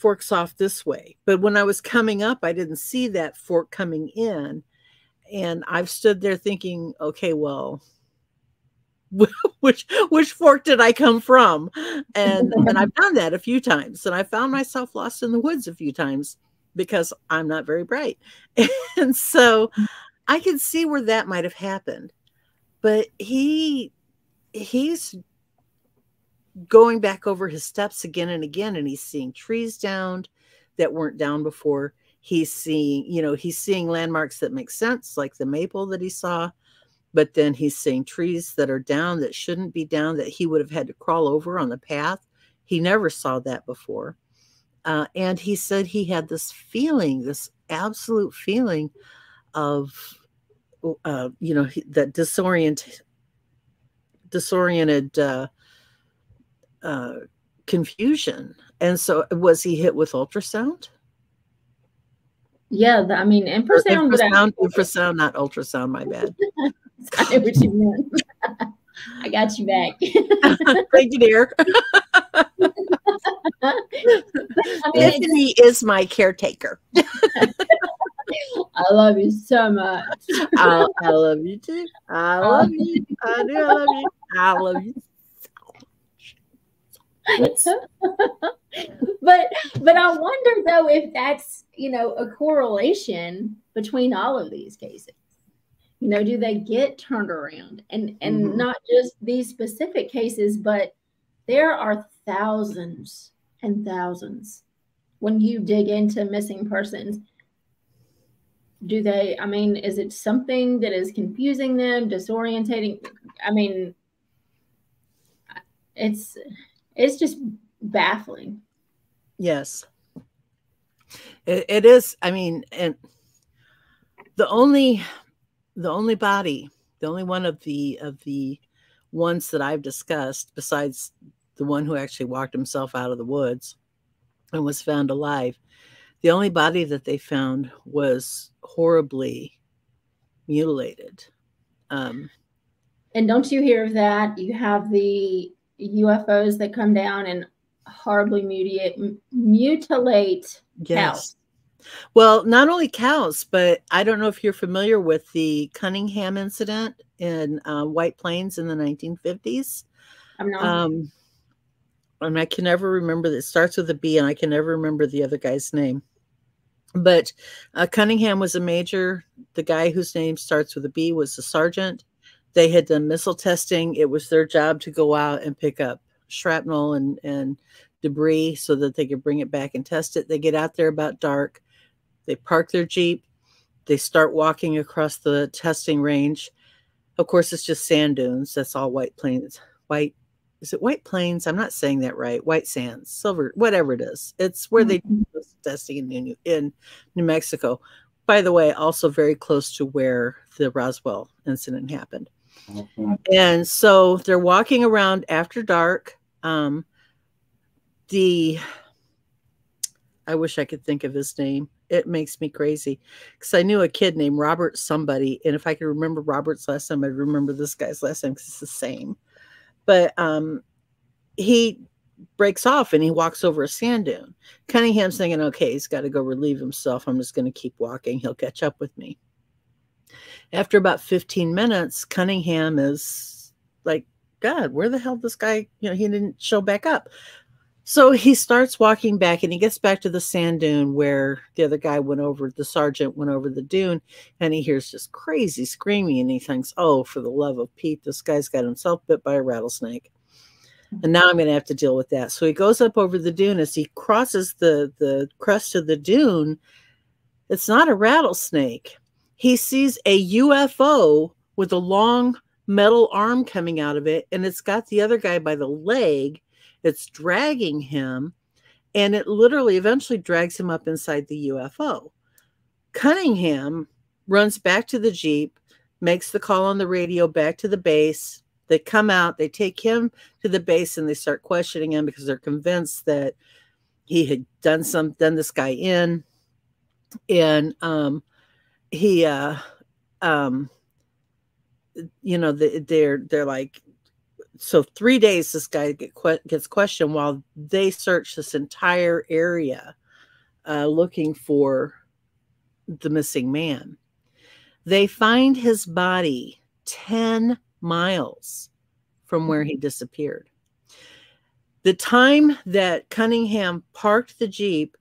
forks off this way. But when I was coming up, I didn't see that fork coming in. And I've stood there thinking, okay, well, which which fork did I come from? And and I've done that a few times, and I found myself lost in the woods a few times because I'm not very bright, and so I can see where that might have happened. But he he's going back over his steps again and again, and he's seeing trees downed that weren't down before. He's seeing, you know, he's seeing landmarks that make sense, like the maple that he saw but then he's seeing trees that are down that shouldn't be down that he would have had to crawl over on the path. He never saw that before. Uh, and he said he had this feeling, this absolute feeling of, uh, you know, that disorient, disoriented uh, uh, confusion. And so, was he hit with ultrasound? Yeah, the, I mean, infrasound. infrasound, actually- infrasound, not ultrasound. My bad. I know what you meant. I got you back. Thank you, dear. I mean, Tiffany is my caretaker. I love you so much. I, I love you too. I love you. I do. I love you. I love you. but but I wonder though if that's you know a correlation between all of these cases. You know, do they get turned around? And and Mhm. not just these specific cases, but there are thousands and thousands when you dig into missing persons. Do they, I mean, is it something that is confusing them, disorientating? I mean, it's it's just baffling. Yes. It, it is. I mean, and the only, the only body, the only one of the of the ones that I've discussed, besides the one who actually walked himself out of the woods and was found alive. The only body that they found was horribly mutilated. Um, And don't you hear of that? You have the UFOs that come down and horribly mutilate, mutilate cows. Well, not only cows, but I don't know if you're familiar with the Cunningham incident in uh, White Plains in the 1950s. I'm not. Um, and I can never remember. It starts with a B, and I can never remember the other guy's name. But uh, Cunningham was a major. The guy whose name starts with a B was a sergeant. They had done missile testing. It was their job to go out and pick up shrapnel and and debris so that they could bring it back and test it. They get out there about dark. They park their jeep. They start walking across the testing range. Of course, it's just sand dunes. That's all White Plains. White is it White Plains? I'm not saying that right. White Sands, Silver, whatever it is. It's where they mm-hmm. do this testing in in New Mexico. By the way, also very close to where the Roswell incident happened. And so they're walking around after dark. Um, the I wish I could think of his name. It makes me crazy because I knew a kid named Robert somebody, and if I could remember Robert's last name, I'd remember this guy's last name because it's the same. But um, he breaks off and he walks over a sand dune. Cunningham's thinking, okay, he's got to go relieve himself. I'm just going to keep walking. He'll catch up with me. After about 15 minutes, Cunningham is like, God, where the hell this guy, you know, he didn't show back up. So he starts walking back and he gets back to the sand dune where the other guy went over, the sergeant went over the dune, and he hears just crazy screaming. And he thinks, oh, for the love of Pete, this guy's got himself bit by a rattlesnake. And now I'm going to have to deal with that. So he goes up over the dune as he crosses the, the crest of the dune. It's not a rattlesnake. He sees a UFO with a long metal arm coming out of it, and it's got the other guy by the leg it's dragging him and it literally eventually drags him up inside the UFO. Cunningham runs back to the Jeep, makes the call on the radio back to the base. They come out, they take him to the base and they start questioning him because they're convinced that he had done some done this guy in. And um he uh um you know the, they're they're like so three days this guy get gets questioned while they search this entire area uh, looking for the missing man. They find his body 10 miles from where he disappeared. The time that cunningham parked the jeep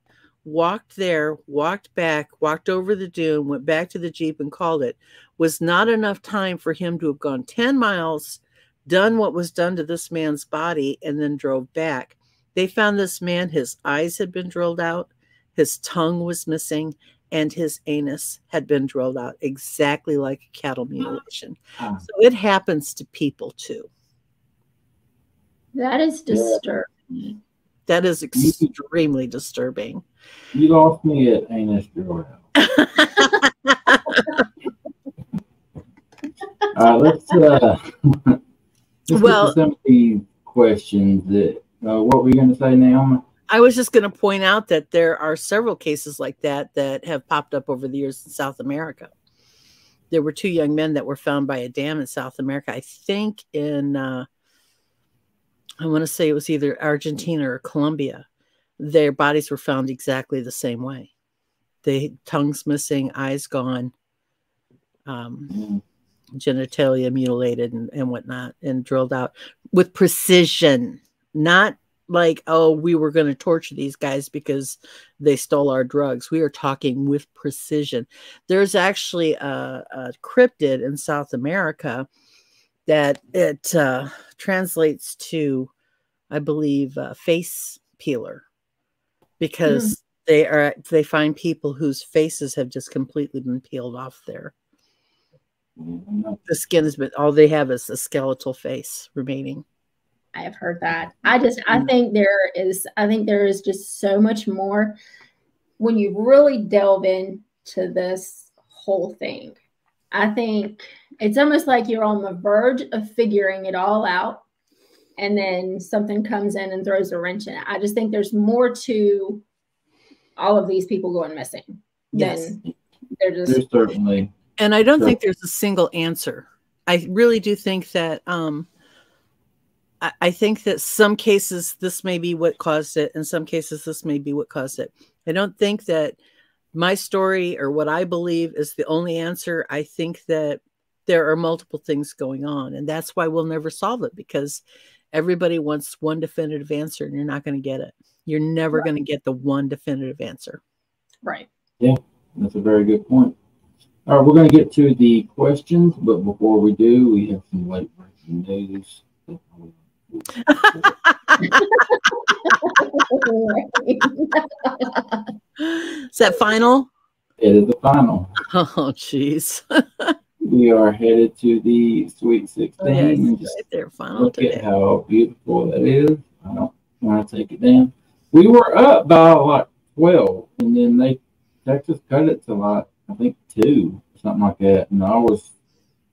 walked there walked back walked over the dune went back to the jeep and called it was not enough time for him to have gone 10 miles done what was done to this man's body, and then drove back. They found this man, his eyes had been drilled out, his tongue was missing, and his anus had been drilled out, exactly like a cattle mutilation. So it happens to people too. that is disturbing. That is extremely disturbing. You lost me at anus drill. All right, let's uh, let's Well- some of these questions. That uh, what were you going to say, Naomi? I was just going to point out that there are several cases like that that have popped up over the years in South America. There were two young men that were found by a dam in South America. I think in, uh, I want to say it was either Argentina or Colombia. Their bodies were found exactly the same way. The tongues missing, eyes gone, um, Mm, genitalia mutilated and, and whatnot and drilled out with precision not like oh we were going to torture these guys because they stole our drugs we are talking with precision there's actually a, a cryptid in south america that it uh, translates to i believe uh, face peeler. Because they are they find people whose faces have just completely been peeled off there. Mm, the skin has been all they have is a skeletal face remaining. I have heard that. I just I think there is I think there is just so much more when you really delve into this whole thing. I think it's almost like you're on the verge of figuring it all out. and then something comes in and throws a wrench in it. I just think there's more to all of these people going missing Yes. than they're just There's certainly And I don't Sure. think there's a single answer. I really do think that um, I, I think that some cases this may be what caused it, and some cases this may be what caused it. I don't think that my story or what I believe is the only answer. I think that there are multiple things going on, and that's why we'll never solve it because everybody wants one definitive answer, and you're not going to get it. You're never going to get the one definitive answer. right. Yeah, that's a very good point. All right, we're going to get to the questions, but before we do, we have some late breaking news. Is that final? It is the final. Oh, jeez. We are headed to the Sweet 16. Oh, yeah, just right there, final look today. at how beautiful that is. I don't want to take it down. We were up by like 12, and then they Texas cut it to like I think two, something like that. And I was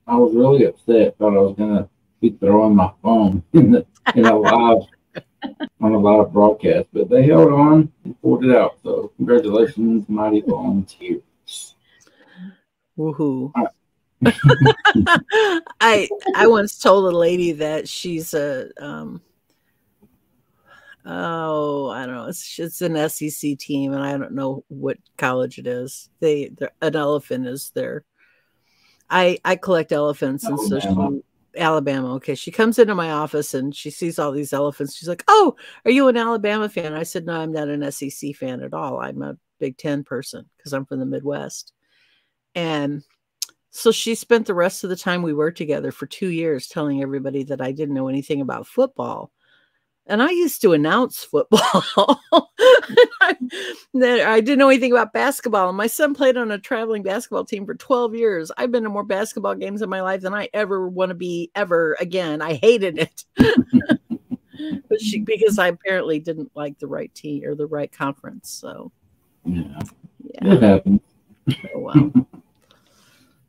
I was really upset. Thought I was gonna be throwing my phone in the in a live on a live broadcast, but they held on and pulled it out. So congratulations, mighty volunteers. Woohoo. I I once told a lady that she's a um oh I don't know it's it's an SEC team and I don't know what college it is. They an elephant is there. I I collect elephants and so she Alabama. Okay, she comes into my office and she sees all these elephants. She's like, "Oh, are you an Alabama fan?" I said, "No, I'm not an SEC fan at all. I'm a Big Ten person because I'm from the Midwest." And so she spent the rest of the time we worked together for two years telling everybody that I didn't know anything about football. And I used to announce football. that I didn't know anything about basketball. And my son played on a traveling basketball team for 12 years. I've been to more basketball games in my life than I ever want to be ever again. I hated it. but she because I apparently didn't like the right team or the right conference. So Yeah, yeah. it happens. Oh, wow.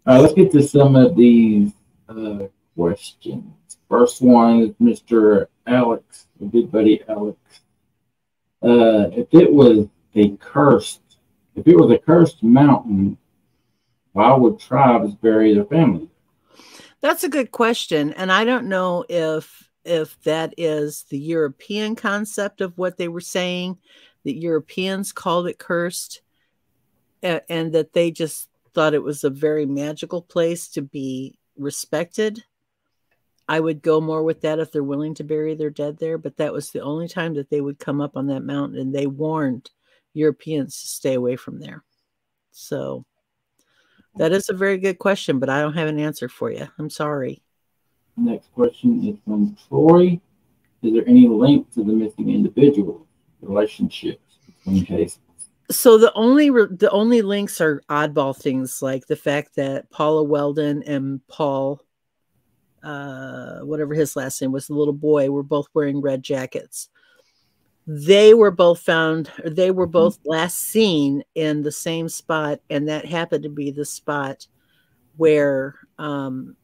All right, let's get to some of these uh, questions. First one is Mr. Alex, a good buddy Alex. Uh, if it was a cursed, if it was a cursed mountain, why would tribes bury their family? That's a good question, and I don't know if if that is the European concept of what they were saying, that Europeans called it cursed, a- and that they just thought it was a very magical place to be respected. I would go more with that if they're willing to bury their dead there, but that was the only time that they would come up on that mountain, and they warned Europeans to stay away from there. So that is a very good question, but I don't have an answer for you. I'm sorry. Next question is from Troy. Is there any link to the missing individual relationships between cases? So the only the only links are oddball things like the fact that Paula Welden and Paul, uh, whatever his last name was, the little boy, were both wearing red jackets. They were both found. or They were both last seen in the same spot, and that happened to be the spot where um,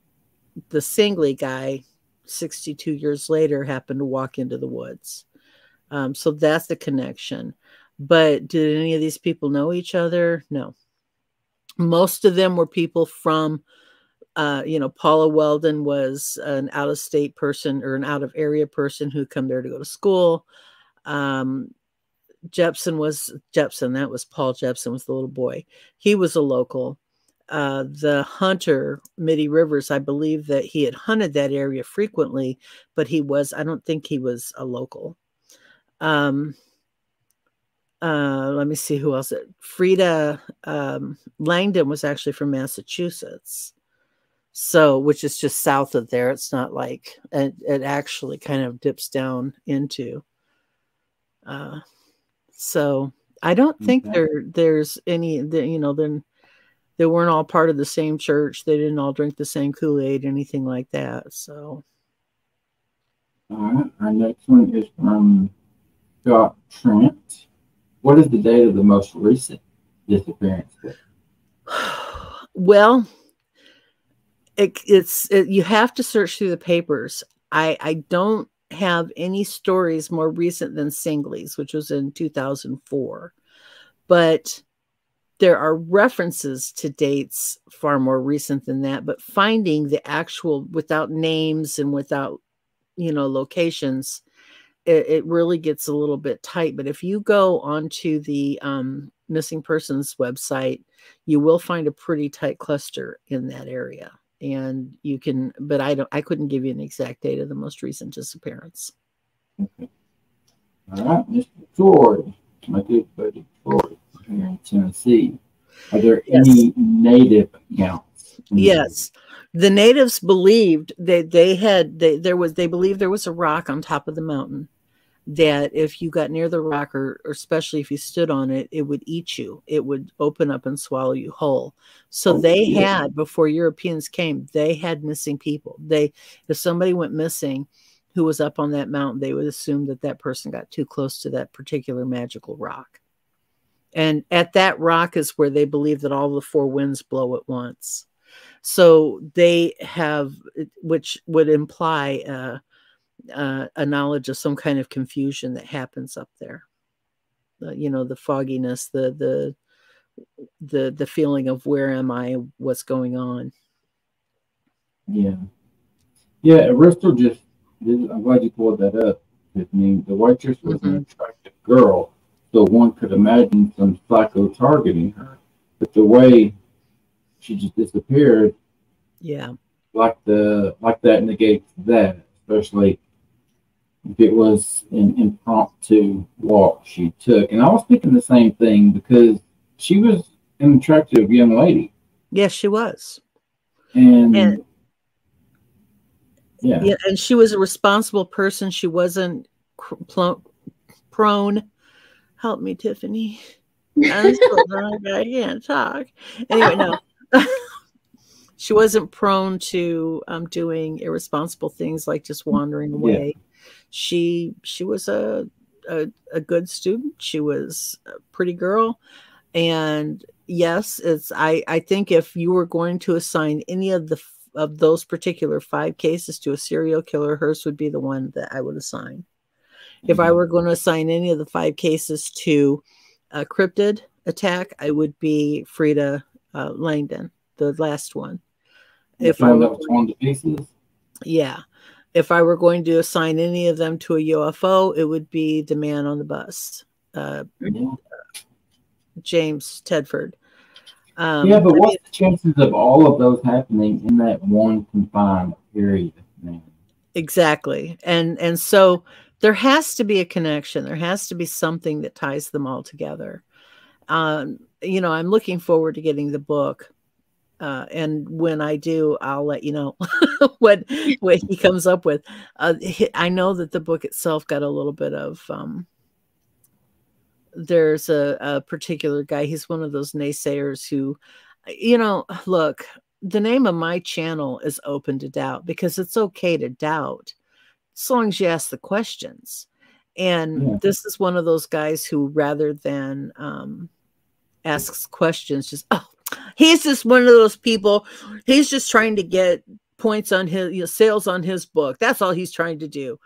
the Singley guy, sixty-two years later, happened to walk into the woods. Um, so that's the connection. But did any of these people know each other? No. Most of them were people from, uh, you know, Paula Welden was an out of state person or an out of area person who come there to go to school. Um, Jepson was Jepson, that was Paul Jepson, was the little boy. He was a local. Uh, the hunter, Middie Rivers, I believe that he had hunted that area frequently, but he was, I don't think he was a local. Um, uh, let me see who else. Frieda um, Langdon was actually from Massachusetts, so which is just south of there. It's not like it, it actually kind of dips down into. Uh, so I don't think Okay. there there's any the- you know then they weren't all part of the same church. They didn't all drink the same Kool Aid, anything like that. So All right, our next one is from Scott Trent. What is the date of the most recent disappearance? well it, it's it, you have to search through the papers i i don't have any stories more recent than Singley's, which was in 2004. But there are references to dates far more recent than that. But finding the actual without names and without, you know, locations, it, it really gets a little bit tight. But if you go onto the um, missing persons website, you will find a pretty tight cluster in that area and you can but i don't i couldn't give you an exact date of the most recent disappearance Okay. All right, Mr. George, my good buddy George here in Tennessee. Are there Yes. any native accounts? yes the natives believed that they had they, there was they believed there was a rock on top of the mountain that if you got near the rock or, or especially if you stood on it it would eat you. It would open up and swallow you whole. So Oh, they yeah. had before europeans came they had missing people. They if somebody went missing who was up on that mountain they would assume that that person got too close to that particular magical rock. And at that rock is where they believe that all the four winds blow at once. So they have which would imply uh, uh, a knowledge of some kind of confusion that happens up there uh, you know the fogginess the the the the feeling of where am i what's going on Yeah. Yeah, Bristol just, I'm glad you pulled that up. Tiffany. The waitress was an attractive girl, so one could imagine some psycho targeting her. But the way she just disappeared, yeah like the like that negates that, especially it was an impromptu walk she took. And I was thinking the same thing because she was an attractive young lady. yes she was And, And- yeah. yeah and she was a responsible person she wasn't plo- prone help me tiffany I'm so drunk, I can't talk. Anyway, no. she wasn't prone to um, doing irresponsible things like just wandering away. She she was a, a a good student. She was a pretty girl, and yes, it's I I think if you were going to assign any of the of those particular five cases to a serial killer, hers would be the one that I would assign. If I Mhm. were going to assign any of the five cases to a cryptid attack, I would be Frieda uh, Langdon, the last one. If I found were, that was one of the pieces. yeah, if I were going to assign any of them to a UFO, it would be the man on the bus, uh, Yeah. James Tedford. Um, yeah, but I what's mean, the chances of all of those happening in that one confined period? Exactly, and and so there has to be a connection. There has to be something that ties them all together. Um, you know, I'm looking forward to getting the book. Uh, and when I do, I'll let you know what what he comes up with. Uh, I know that the book itself got a little bit of. Um, there's a, a particular guy. He's one of those naysayers who, you know, look. The name of my channel is Open to Doubt because it's okay to doubt, as long as you ask the questions. And Yeah. this is one of those guys who, rather than um, asks questions, just oh, he's just one of those people. He's just trying to get points on his you know, sales on his book. That's all he's trying to do.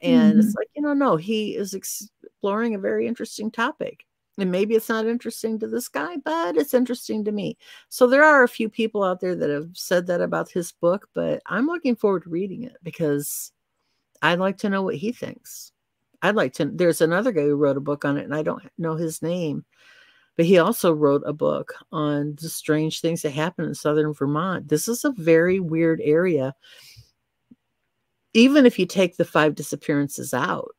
And it's mm-hmm. like, you know, no, he is exploring a very interesting topic. And maybe it's not interesting to this guy, but it's interesting to me. So there are a few people out there that have said that about his book, but I'm looking forward to reading it because I'd like to know what he thinks. I'd like to. There's another guy who wrote a book on it, and I don't know his name, but he also wrote a book on the strange things that happen in southern Vermont. This is a very weird area. Even if you take the five disappearances out,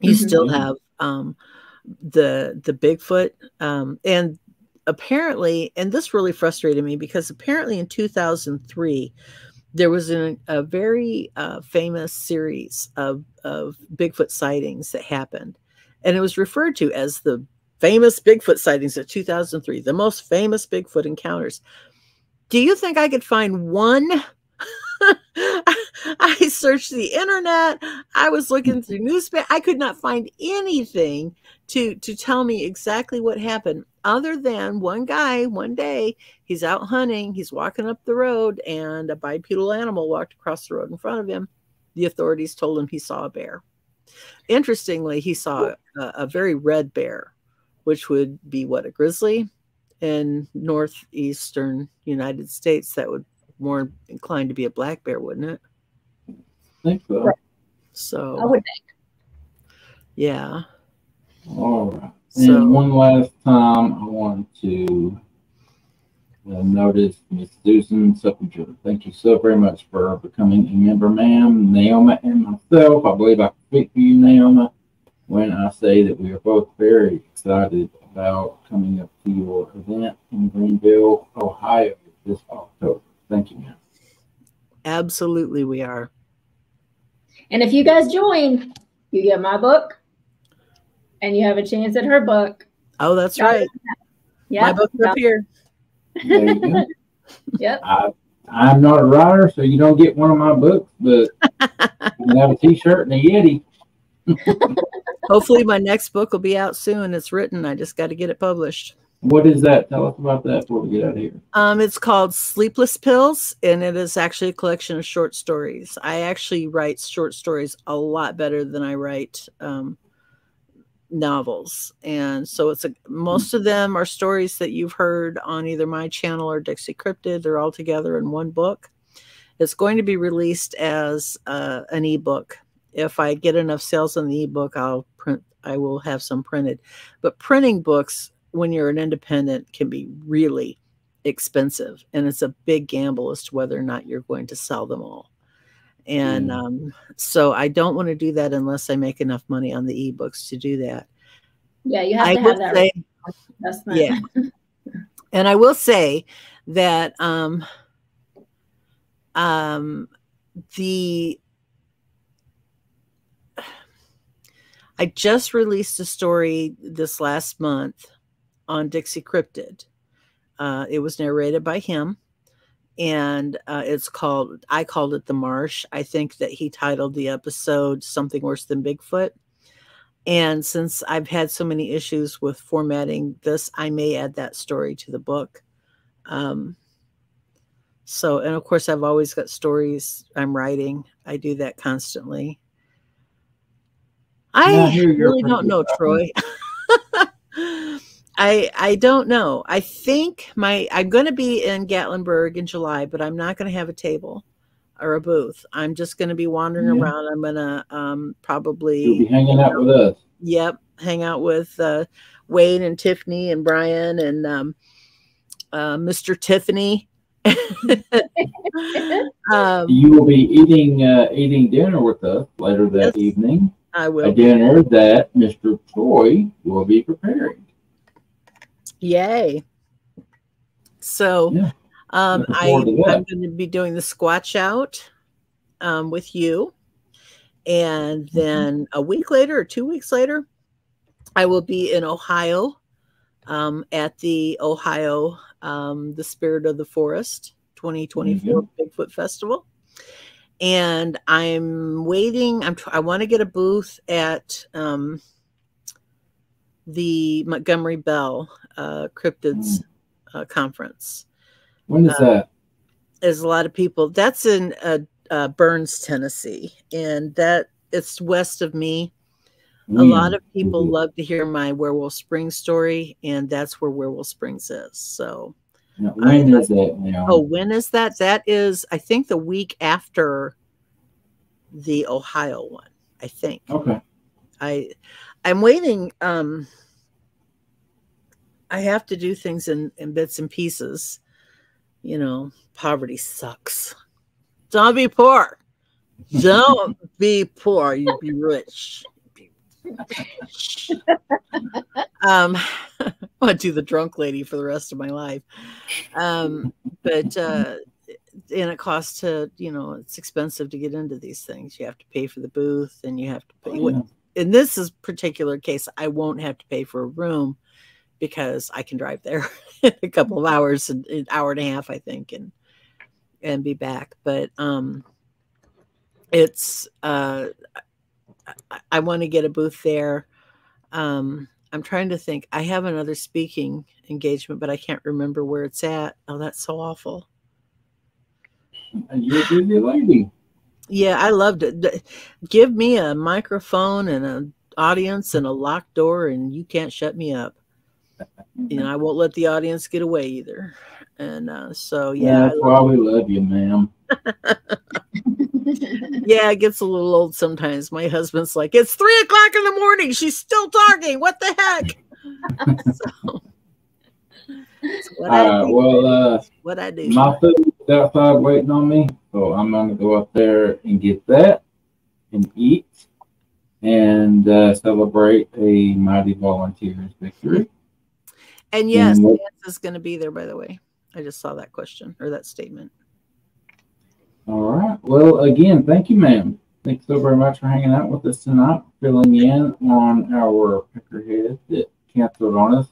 you Mhm. still have um, the the Bigfoot, um, and apparently, and this really frustrated me because apparently in 2003 there was an, a very uh, famous series of of Bigfoot sightings that happened, and it was referred to as the famous Bigfoot sightings of 2003, the most famous Bigfoot encounters. Do you think I could find one? I searched the internet. I was looking through newspaper. I could not find anything to to tell me exactly what happened, other than one guy one day he's out hunting. He's walking up the road, and a bipedal animal walked across the road in front of him, the authorities told him he saw a bear. Interestingly, he saw a, a very red bear, which would be what a grizzly in northeastern United States. That would more inclined to be a black bear, wouldn't it? I think so. Right. So I would think. yeah. All right. So and one last time, I want to uh, notice Miss Susan Suppinger. Thank you so very much for becoming a member, ma'am. Naoma and myself, I believe I can speak for you, Naoma, when I say that we are both very excited about coming up to your event in Greenville, Ohio this October. Thank you, ma'am. absolutely we are. And if you guys join, you get my book, and you have a chance at her book. Oh, that's Got it. right. Yeah. My book's up here. There you go. Yep. I, I'm not a writer, so you don't get one of my books, but you can have a T-shirt and a Yeti. Hopefully my next book will be out soon. It's written. I just got to get it published. What is that? Tell us about that before we get out of here. Um, it's called Sleepless Pills, and it is actually a collection of short stories. I actually write short stories a lot better than I write um, novels, and so it's a most of them are stories that you've heard on either my channel or Dixie Cryptid. They're all together in one book. It's going to be released as uh, an ebook. If I get enough sales on the ebook, I'll print. I will have some printed, but printing books when you're an independent can be really expensive and it's a big gamble as to whether or not you're going to sell them all and Mm. um, so i don't want to do that unless i make enough money on the ebooks to do that Yeah, you have i to have that say investment. yeah and i will say that um um the i just released a story this last month on dixie cryptid. Uh, it was narrated by him and uh, it's called i called it the marsh. I think that he titled the episode something worse than bigfoot. And since i've had so many issues with formatting this i may add that story to the book. Um, so and of course i've always got stories i'm writing. I do that constantly I i hear you're really don't know troy I I don't know. I think my I'm going to be in Gatlinburg in July, but I'm not going to have a table or a booth. I'm just going to be wandering Yeah. around. I'm going to um, You'll be hanging out with us. yep hang out with uh, Wayne and Tiffany and Brian and um, uh, Mr. Tiffany. um, You will be eating uh, eating dinner with us later that evening. I will. A dinner that Mr. Troy will be preparing. Yay! So. Yeah. Um, I, forward to that. I'm going to be doing the squatch out um, with you. And Mm-hmm. then a week later or two weeks later, I will be in Ohio um, at the Ohio, um, the Spirit of the Forest 2024 Bigfoot Festival. And I'm waiting. I'm. I want to get a booth at um, the Montgomery Bell uh, Cryptids uh, conference When is Uh, that? there's a lot of people that's in uh, uh, burns tennessee and that it's west of me a lot of people Mhm. love to hear my werewolf springs story and that's where werewolf springs is so Now, when I- is that now? oh when is that that is i think the week after the ohio one i think okay. i i'm waiting um i have to do things in in bits and pieces you know poverty sucks don't be poor don't be poor you Be rich. um i'll do the drunk lady for the rest of my life. Um but uh and it costs to you know it's expensive to get into these things. You have to pay for the booth and you have to pay Yeah. in this is particular case i won't have to pay for a room because i can drive there in a couple of hours an an hour and a half i think and and be back. But um it's uh i, I want to get a booth there um i'm trying to think i have another speaking engagement but i can't remember where it's at oh that's so awful And You're busy lady. Yeah, I loved it. Give me a microphone and an audience and a locked door, and you can't shut me up. You know, I won't let the audience get away either. And uh, so, Yeah, yeah, I that's why we love you, ma'am. yeah, it gets a little old sometimes. My husband's like, "It's three o'clock in the morning. She's still talking. What the heck?" so, what I Uh, do. well, uh, what I do. my food's outside waiting on me, so I'm gonna go up there and get that and eat and uh, celebrate a mighty volunteers victory. And yes, And is going to be there. By the way, I just saw that question or that statement. All right. Well, again, thank you, ma'am. Thanks so very much for hanging out with us tonight, filling in on our peckerhead that canceled on us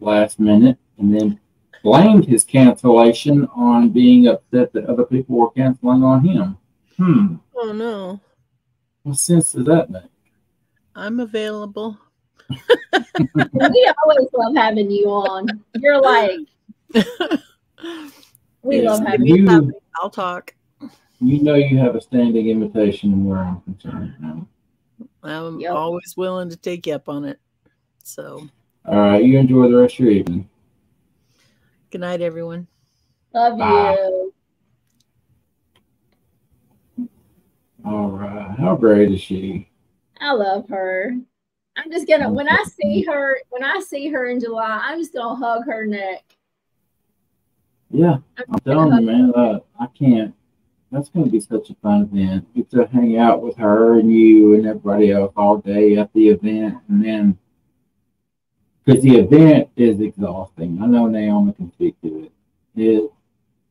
last minute and then blamed his cancellation on being upset that other people were canceling on him. Hmm. Oh no, What sense does that make? I'm available. we always love having you on. You're like, we Yeah, love having you. you, I'll talk. You know you have a standing invitation where I'm concerned now. I'm Yep. always willing to take you up on it. So, All right. You enjoy the rest of your evening. good night, everyone. Love Bye. you. All right. How great is she? I love her. I'm just gonna when I see her when I see her in July, I'm just gonna hug her neck. Yeah. I'm telling you, man, uh, I can't. That's going to be such a fun event. Get to hang out with her and you and everybody else all day at the event, and then because the event is exhausting. I know Naomi can speak to it. It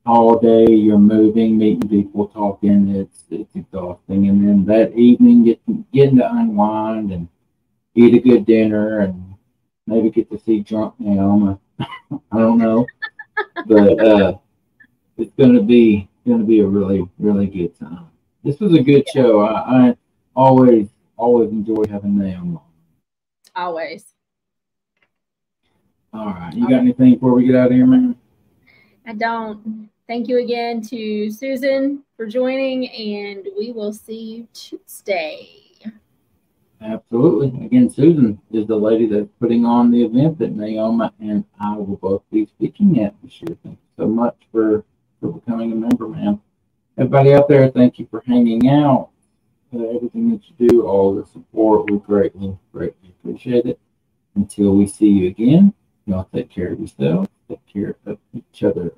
all day you're moving, meeting people, talking. It's it's exhausting, and then that evening getting getting to unwind and eat a good dinner and maybe get to see drunk Naomi. I don't know but uh, it's gonna be gonna be a really really good time. This was a good show. I, I always always enjoy having Naomi. on. Always. All right, you got anything before we get out of here, man? I don't. Thank you again to Susan for joining, and we will see you Tuesday. Absolutely. Again, Susan is the lady that's putting on the event that Naomi and I will both be speaking at this year. Thank you so much for for becoming a member, man. Everybody out there, thank you for hanging out. Uh, everything that you do, all the support, we greatly, greatly appreciate it. Until we see you again, y'all take care of yourself, take care of each other.